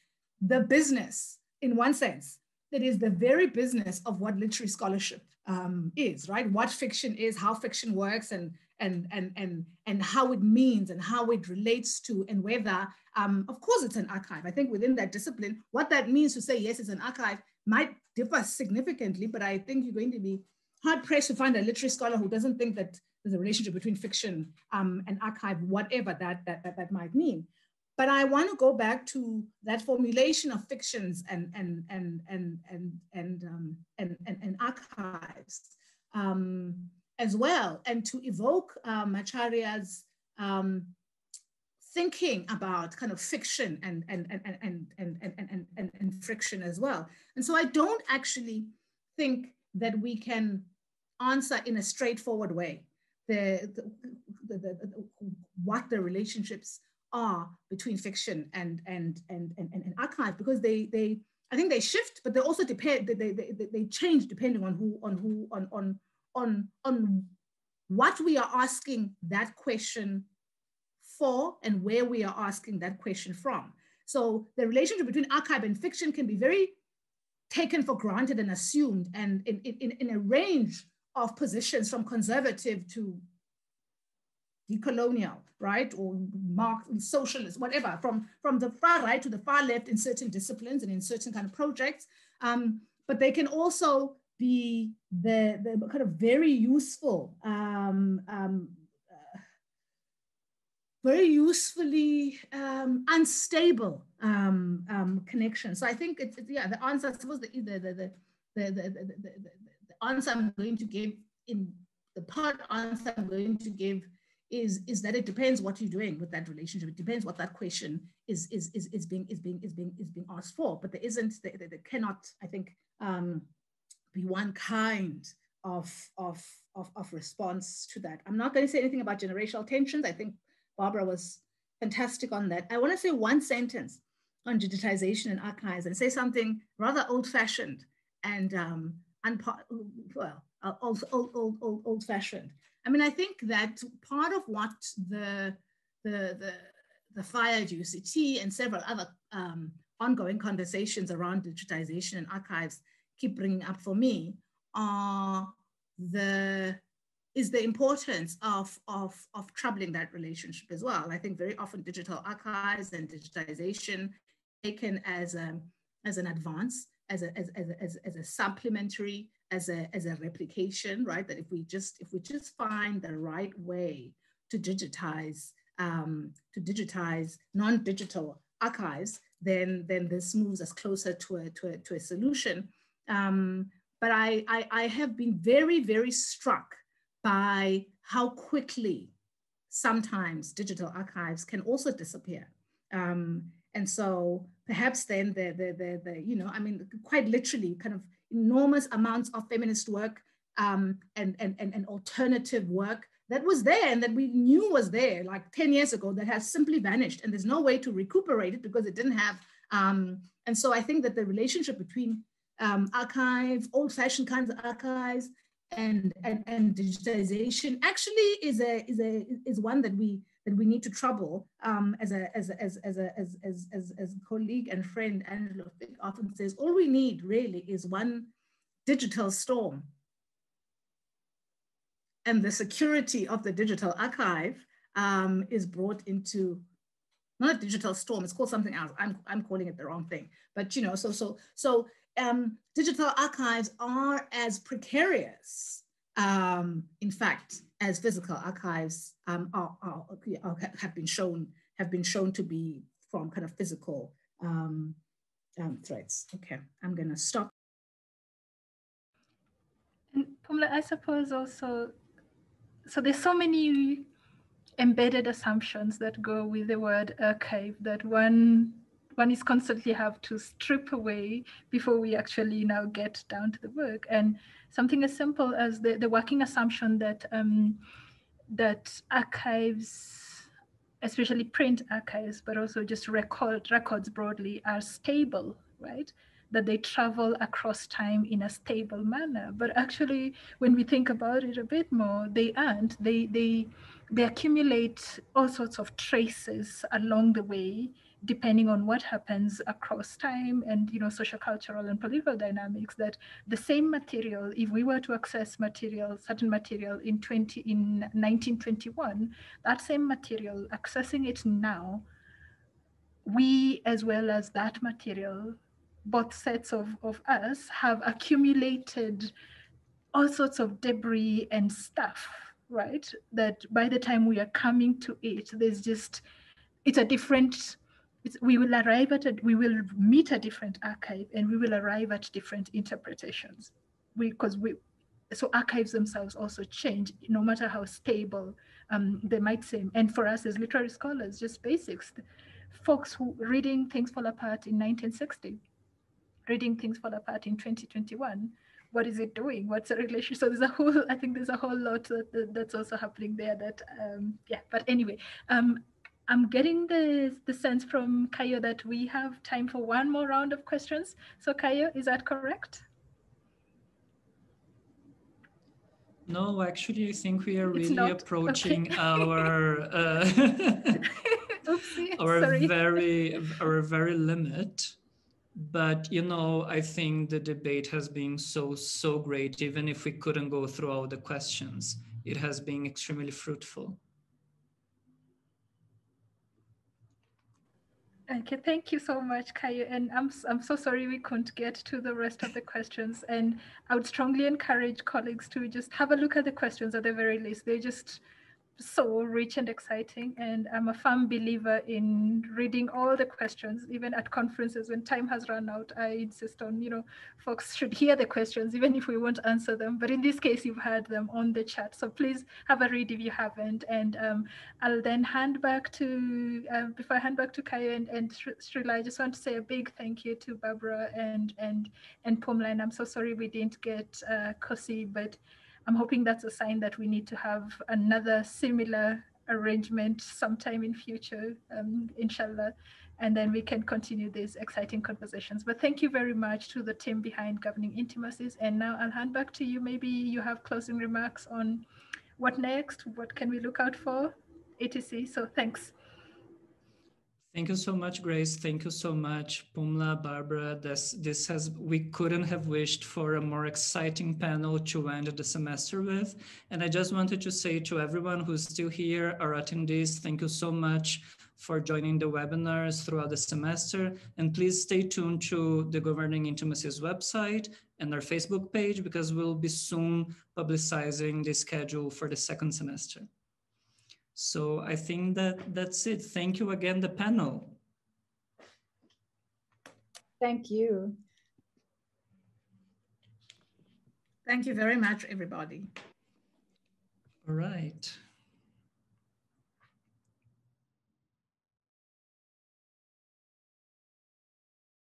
the business in one sense. That is the very business of what literary scholarship um, is, right? What fiction is, how fiction works, and and and and and how it means and how it relates to, and whether, um, of course, it's an archive. I think within that discipline, what that means to say yes, it's an archive might differ significantly, but I think you're going to be hard pressed to find a literary scholar who doesn't think that there's a relationship between fiction um, and archive, whatever that, that, that, that might mean. But I want to go back to that formulation of fictions and and and and and and um, and, and, and, archives um, as well, and to evoke um, Acharya's um, thinking about kind of fiction and and and and and and and, and, and friction as well. And so I don't actually think that we can answer in a straightforward way the, the, the, the what the relationships are between fiction and and and and, and archive because they they I think they shift, but they also depend they, they, they, they change depending on who on who on on on on what we are asking that question for and where we are asking that question from. So the relationship between archive and fiction can be very taken for granted and assumed and in, in, in a range of positions from conservative to decolonial, right? Or Marx, socialist, whatever, from, from the far right to the far left in certain disciplines and in certain kind of projects. Um, but they can also be the, the kind of very useful, um, um, uh, very usefully um, unstable um, um, connection. So I think it's, yeah, the answer, I suppose the, the, the, the, the, the answer I'm going to give in the part answer I'm going to give is is that it depends what you're doing with that relationship. It depends what that question is is is, is being is being is being is being asked for. But there isn't there, there cannot I think um, be one kind of of of of response to that. I'm not going to say anything about generational tensions. I think Barbara was fantastic on that. I want to say one sentence on digitization and archives and say something rather old-fashioned and um, well, old, old, old, old, old-fashioned. I mean, I think that part of what the the the the FIRE UCT and several other um, ongoing conversations around digitization and archives keep bringing up for me are the is the importance of, of, of troubling that relationship as well. I think very often digital archives and digitization taken as, a, as an advance, as a, as, as, as, a supplementary, as a, as a replication, right? That if we just, if we just find the right way to digitize, um, to digitize non-digital archives, then, then this moves us closer to a, to a, to a solution. Um, but I, I, I have been very, very struck by how quickly sometimes digital archives can also disappear. Um, and so perhaps then the, the, the, the, you know, I mean, quite literally kind of enormous amounts of feminist work um, and, and, and, and alternative work that was there and that we knew was there like 10 years ago that has simply vanished and there's no way to recuperate it because it didn't have. Um, and so I think that the relationship between um, archives, old fashioned kinds of archives and, and, and digitization actually is a, is a, is one that we, that we need to trouble um, as a as as as a, as as as as colleague and friend Angelo often says all we need really is one digital storm. And the security of the digital archive um, is brought into not a digital storm it's called something else. I'm, I'm calling it the wrong thing. But you know so so so um, digital archives are as precarious um, in fact as physical archives um, are, are, are, have been shown have been shown to be from kind of physical um, um, threats. Okay, I'm gonna stop. And Pumla, I suppose also, so there's so many embedded assumptions that go with the word archive that one one is constantly have to strip away before we actually now get down to the work. And something as simple as the, the working assumption that um, that archives, especially print archives, but also just record records broadly, are stable, right? That they travel across time in a stable manner. But actually, when we think about it a bit more, they aren't. They they they accumulate all sorts of traces along the way depending on what happens across time and you know social cultural and political dynamics that the same material if we were to access material certain material in 20 in 1921 that same material accessing it now we as well as that material both sets of, of us have accumulated all sorts of debris and stuff right? That by the time we are coming to it there's just it's a different we will arrive at a, we will meet a different archive and we will arrive at different interpretations. Because we, we so archives themselves also change no matter how stable um, they might seem. And for us as literary scholars just basics folks who reading things fall apart in 1960 reading things fall apart in 2021 what is it doing? What's the relation? So there's a whole i think there's a whole lot that, that that's also happening there that um, yeah but anyway um, I'm getting the, the sense from Kayo that we have time for one more round of questions. So Kayo, is that correct? No, actually, I think we are really approaching okay. our uh, Oopsie, our sorry. very our very limit. But you know, I think the debate has been so so great. Even if we couldn't go through all the questions, it has been extremely fruitful. Okay, thank you so much, Kayo. And I'm, I'm so sorry we couldn't get to the rest of the questions. And I would strongly encourage colleagues to just have a look at the questions at the very least. They just so rich and exciting. And I'm a firm believer in reading all the questions, even at conferences when time has run out. I insist on, you know, folks should hear the questions, even if we won't answer them. But in this case, you've had them on the chat. So please have a read if you haven't. And um, I'll then hand back to, uh, before I hand back to Kaya and, and Srila, I just want to say a big thank you to Barbara and, and, and Pumla. And I'm so sorry we didn't get uh, Kosi, but I'm hoping that's a sign that we need to have another similar arrangement sometime in future, um, inshallah. and then we can continue these exciting conversations. But thank you very much to the team behind Governing Intimacies. And now I'll hand back to you. Maybe you have closing remarks on what next, what can we look out for, etc. So thanks. Thank you so much, Grace. Thank you so much, Pumla, Barbara. This, this has we couldn't have wished for a more exciting panel to end the semester with. And I just wanted to say to everyone who's still here, our attendees, thank you so much for joining the webinars throughout the semester. And please stay tuned to the Governing Intimacies website and our Facebook page because we'll be soon publicizing the schedule for the second semester. So I think that that's it. Thank you again, the panel. Thank you. Thank you very much, everybody. All right.